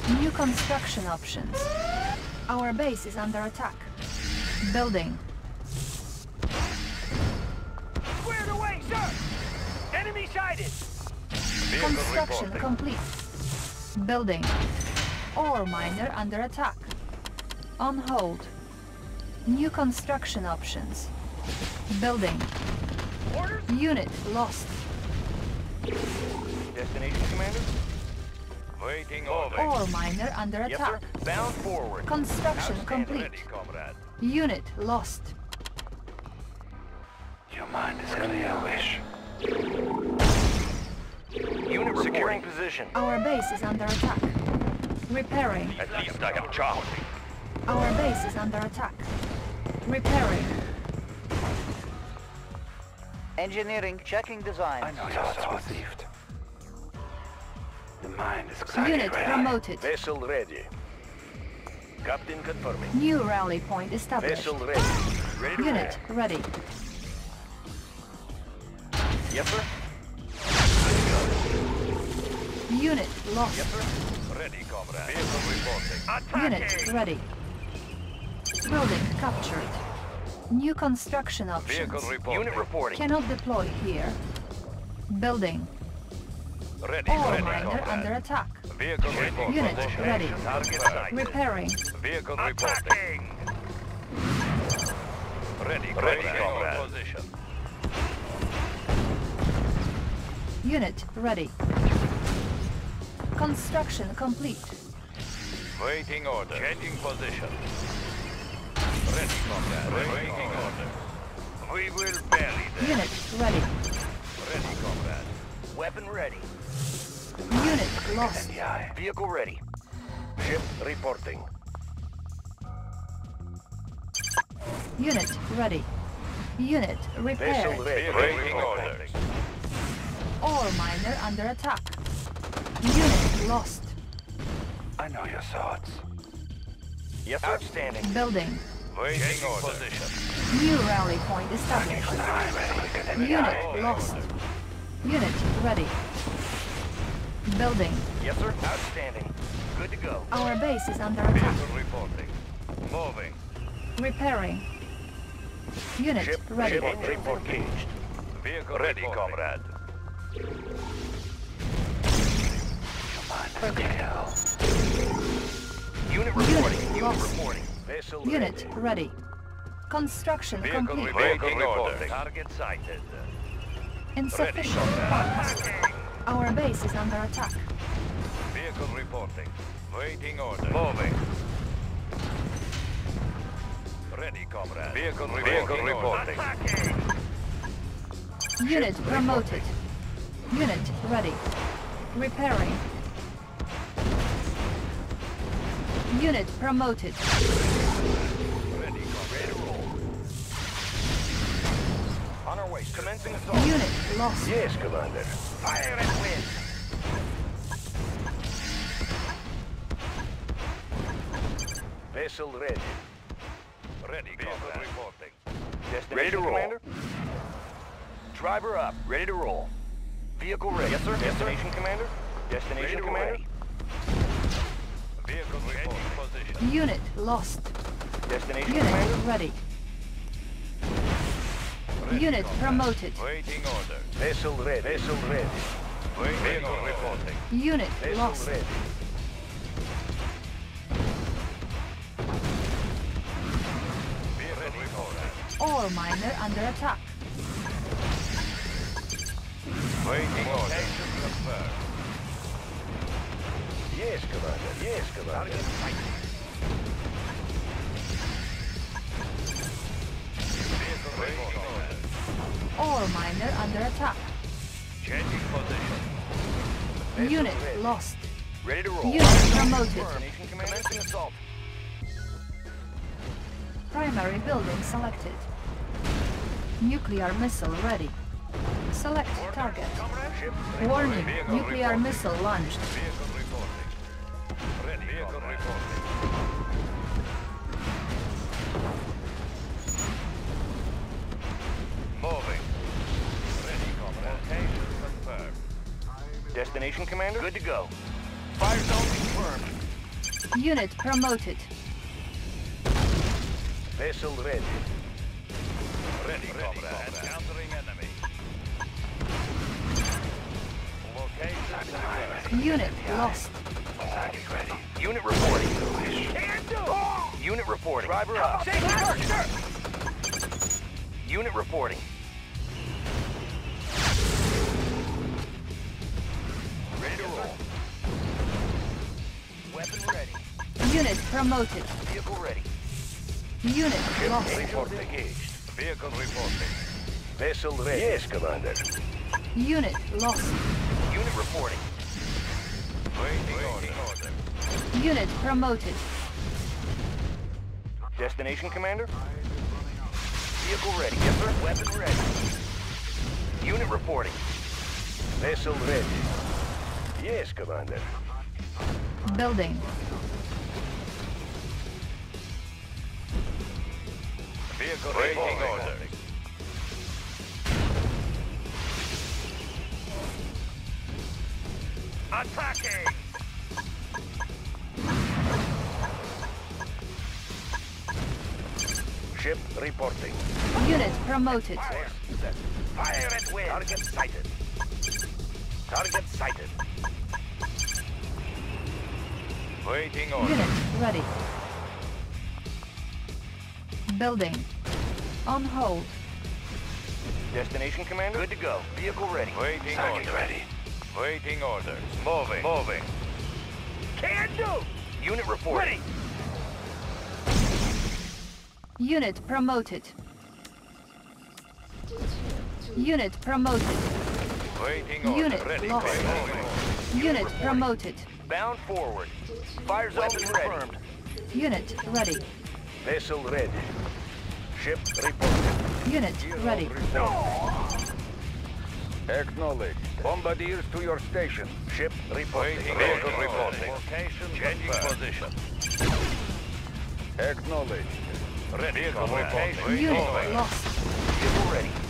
Reporting. New construction options. Our base is under attack. Building. Squared away, sir! Enemy sighted! Construction reporting. complete. Building. Ore miner under attack. On hold. New construction options. Building. Orders? Unit lost. Destination, Commander? Waiting order. Ore miner under Yes, sir. attack. Bound forward. Construction complete. Ready, comrade. Unit lost. Your mind is clear. your wish. Unit securing position. Our base is under attack. Repairing. At least I have job. Our base is under attack. Repairing. Engineering checking design. I know your thoughts received. The mind is clear. Unit promoted. Vessel ready. Captain confirming. New rally point established. Vessel ready. Ready Unit roll. ready. Yes, sir. Unit lost. Yes, sir. Ready, comrade. Vehicle reporting. Unit ready. Building captured. New construction options. Vehicle reporting. Unit reporting. Cannot deploy here. Building. Ready, Ore ready, miner under attack. Vehicle reporting. Unit Position. ready. Target sighted. Repairing. Vehicle reporting. Ready, ready, comrade. Position. Unit ready. Construction complete. Waiting order. Changing position. Ready, comrade. Waiting order. We will bury them. Unit ready. Ready, comrade. Weapon ready. Unit lost. NDI. Vehicle ready. Ship reporting. Unit ready. Unit repaired. Vessel ready. Waiting orders. Ore miner under attack. Unit lost. I know your thoughts. Yes, sir. Outstanding. Building. Waiting order. Position. New rally point established. Unit lost. Unit ready. Building. Yes, sir. Outstanding. Good to go. Our base is under attack. Vehicle reporting. Moving. Repairing. Unit Ship ready. Ship report gauged. Vehicle ready, comrade. Unit reporting. Unit Unit reporting. Vessel Unit ready. Construction Vehicle complete. Waiting order. Target sighted. Insufficient combat. Funds. Our base is under attack. Vehicle reporting. Waiting order. Moving. Ready, comrade. Vehicle reporting. Vehicle reporting. Unit promoted. Unit ready. Repairing. Unit promoted. On our way. Commencing assault. Unit lost. Yes, Commander. Fire and win. Vessel ready. Ready, Commander. reporting. Destination, Ready to roll. Commander? Driver up. Ready to roll. Vehicle ready. Yes, sir. Destination, Commander? Destination, to Commander? ready. Vehicle reporting. position. Unit lost. Destination, Unit Commander? ready. Ready, Unit comrade. promoted. Waiting order. Vessel ready. Vessel ready. Waiting Vehicle reporting. Unit Vessel lost. ready. Vehicle reporting. Ore miner under attack. Waiting order. Confirmed. Yes, Commander. Yes, Commander. Vehicle waiting Ore miner under attack. Changing position. Unit lost. Ready to roll. Unit promoted. Destination, Commander? Commencing assault. Primary building selected. Nuclear missile ready. Select target. Warning, Vehicle nuclear missile launched. Destination, Commander? Good to go. Fire zone confirmed. Unit promoted. Vessel ready. Ready, comrade. Encountering enemy. Location confirmed. Unit lost. Unit reporting. Unit reporting. Driver up. Unit reporting. Weapon ready. Unit promoted. Vehicle ready. Unit lost. Report engaged. Vehicle reporting. Vessel ready. Yes, Commander. Unit lost. Unit reporting. Waiting order. Unit promoted. Destination, Commander? Vehicle ready. Yes, sir. Weapon ready. Unit reporting. Vessel ready. Yes, Commander. Building. Vehicle waiting order. Attacking! Ship reporting. Unit promoted. Fire, Fire at will. Target sighted. Target sighted. Waiting order. Unit ready. Building. On hold. Destination, Commander? Good to go. Vehicle ready. Waiting Target order. ready. Waiting orders. Moving. Moving. Can do! Unit report. Ready. Unit promoted. Unit promoted. Waiting order. Unit Ready. lost. Moving. Unit promoted. Bound forward. Fire zone confirmed. Unit ready. Vessel ready. Ship reporting. Unit ready. Acknowledged. Bombardiers to your station. Ship reporting. Waiting Vehicle reporting. Location changing position. Acknowledged. Ready. Vehicle reporting. Unit lost. Vehicle ready.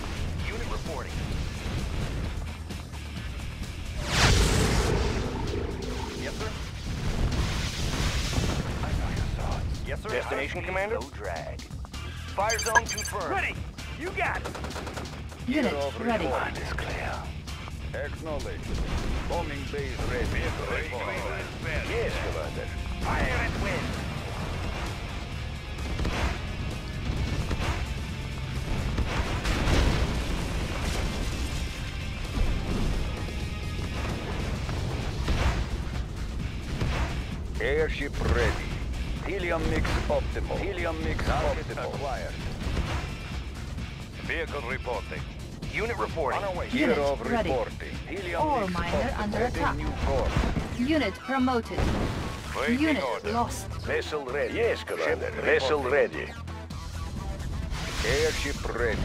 Yes, sir. Destination, Commander? No drag. Fire zone confirmed. Ready. You got it. Unit ready. Mind is clear. Acknowledged. Bombing base ready. Vehicle. Yes, Commander. Fire at will. Airship ready. Helium mix optimal. Helium mix optimal. Acquired. Vehicle reporting. Unit reporting. Unit Gear of ready. reporting. Helium Ore mix miner optimal. under attack. new. Unit promoted. Waiting Unit order. lost. Vessel ready. Yes, Commander. Vessel ready. Airship ready.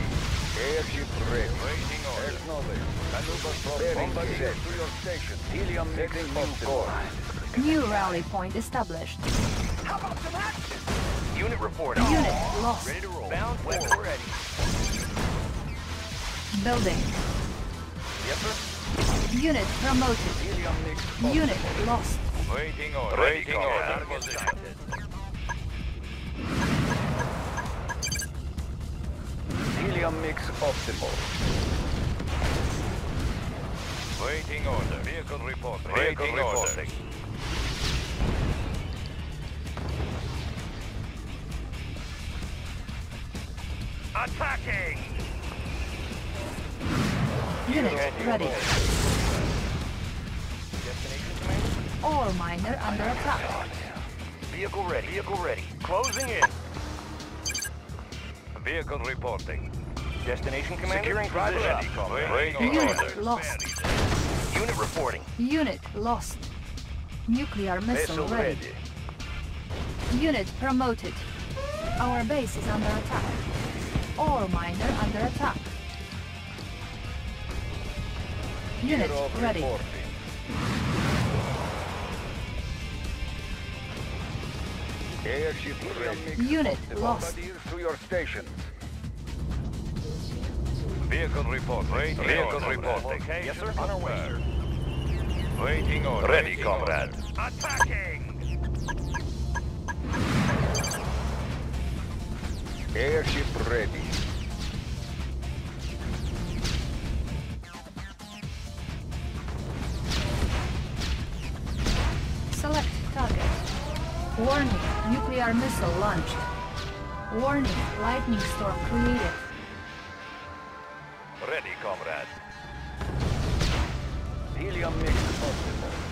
Airship ready. Waiting order. Acknowledged. Maneuver preparing set to your station. Helium mixing new course. New rally point established. Unit reporting. Unit lost. Ready to roll. Bound weapon ready. Building. Yes, sir. Unit promoted. Unit lost. Waiting order. Waiting order. Helium mix optimal. Waiting order. Vehicle reporting. Vehicle Waiting reporting. Attacking! Unit ready. All command. Miner under attack. Vehicle ready. Vehicle ready. Closing in. Vehicle reporting. Destination commander. Securing Driver position. Waiting Unit order. lost. Unit reporting. Unit lost. Nuclear missile Vessel ready. ready. Unit promoted. Our base is under attack. Ore miner under attack. Unit Gear ready. reporting. Airship ready. Unit lost. Bombardiers to your station. Vehicle report. Waiting Vehicle order. reporting. Yes, sir. On our way, sir. Waiting order. Ready, comrade. Attacking! Airship ready. Select target. Warning, nuclear missile launched. Warning, lightning storm created. Ready, comrade. Helium mix optimal.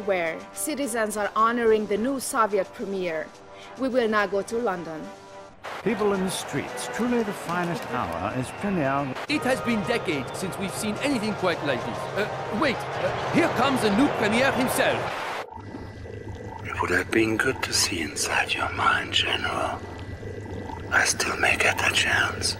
Everywhere, citizens are honoring the new Soviet premier. We will now go to London. People in the streets, truly the finest hour is premiere. It has been decades since we've seen anything quite like this. Uh, wait, uh, here comes the new premier himself. It would have been good to see inside your mind, General. I still may get a chance.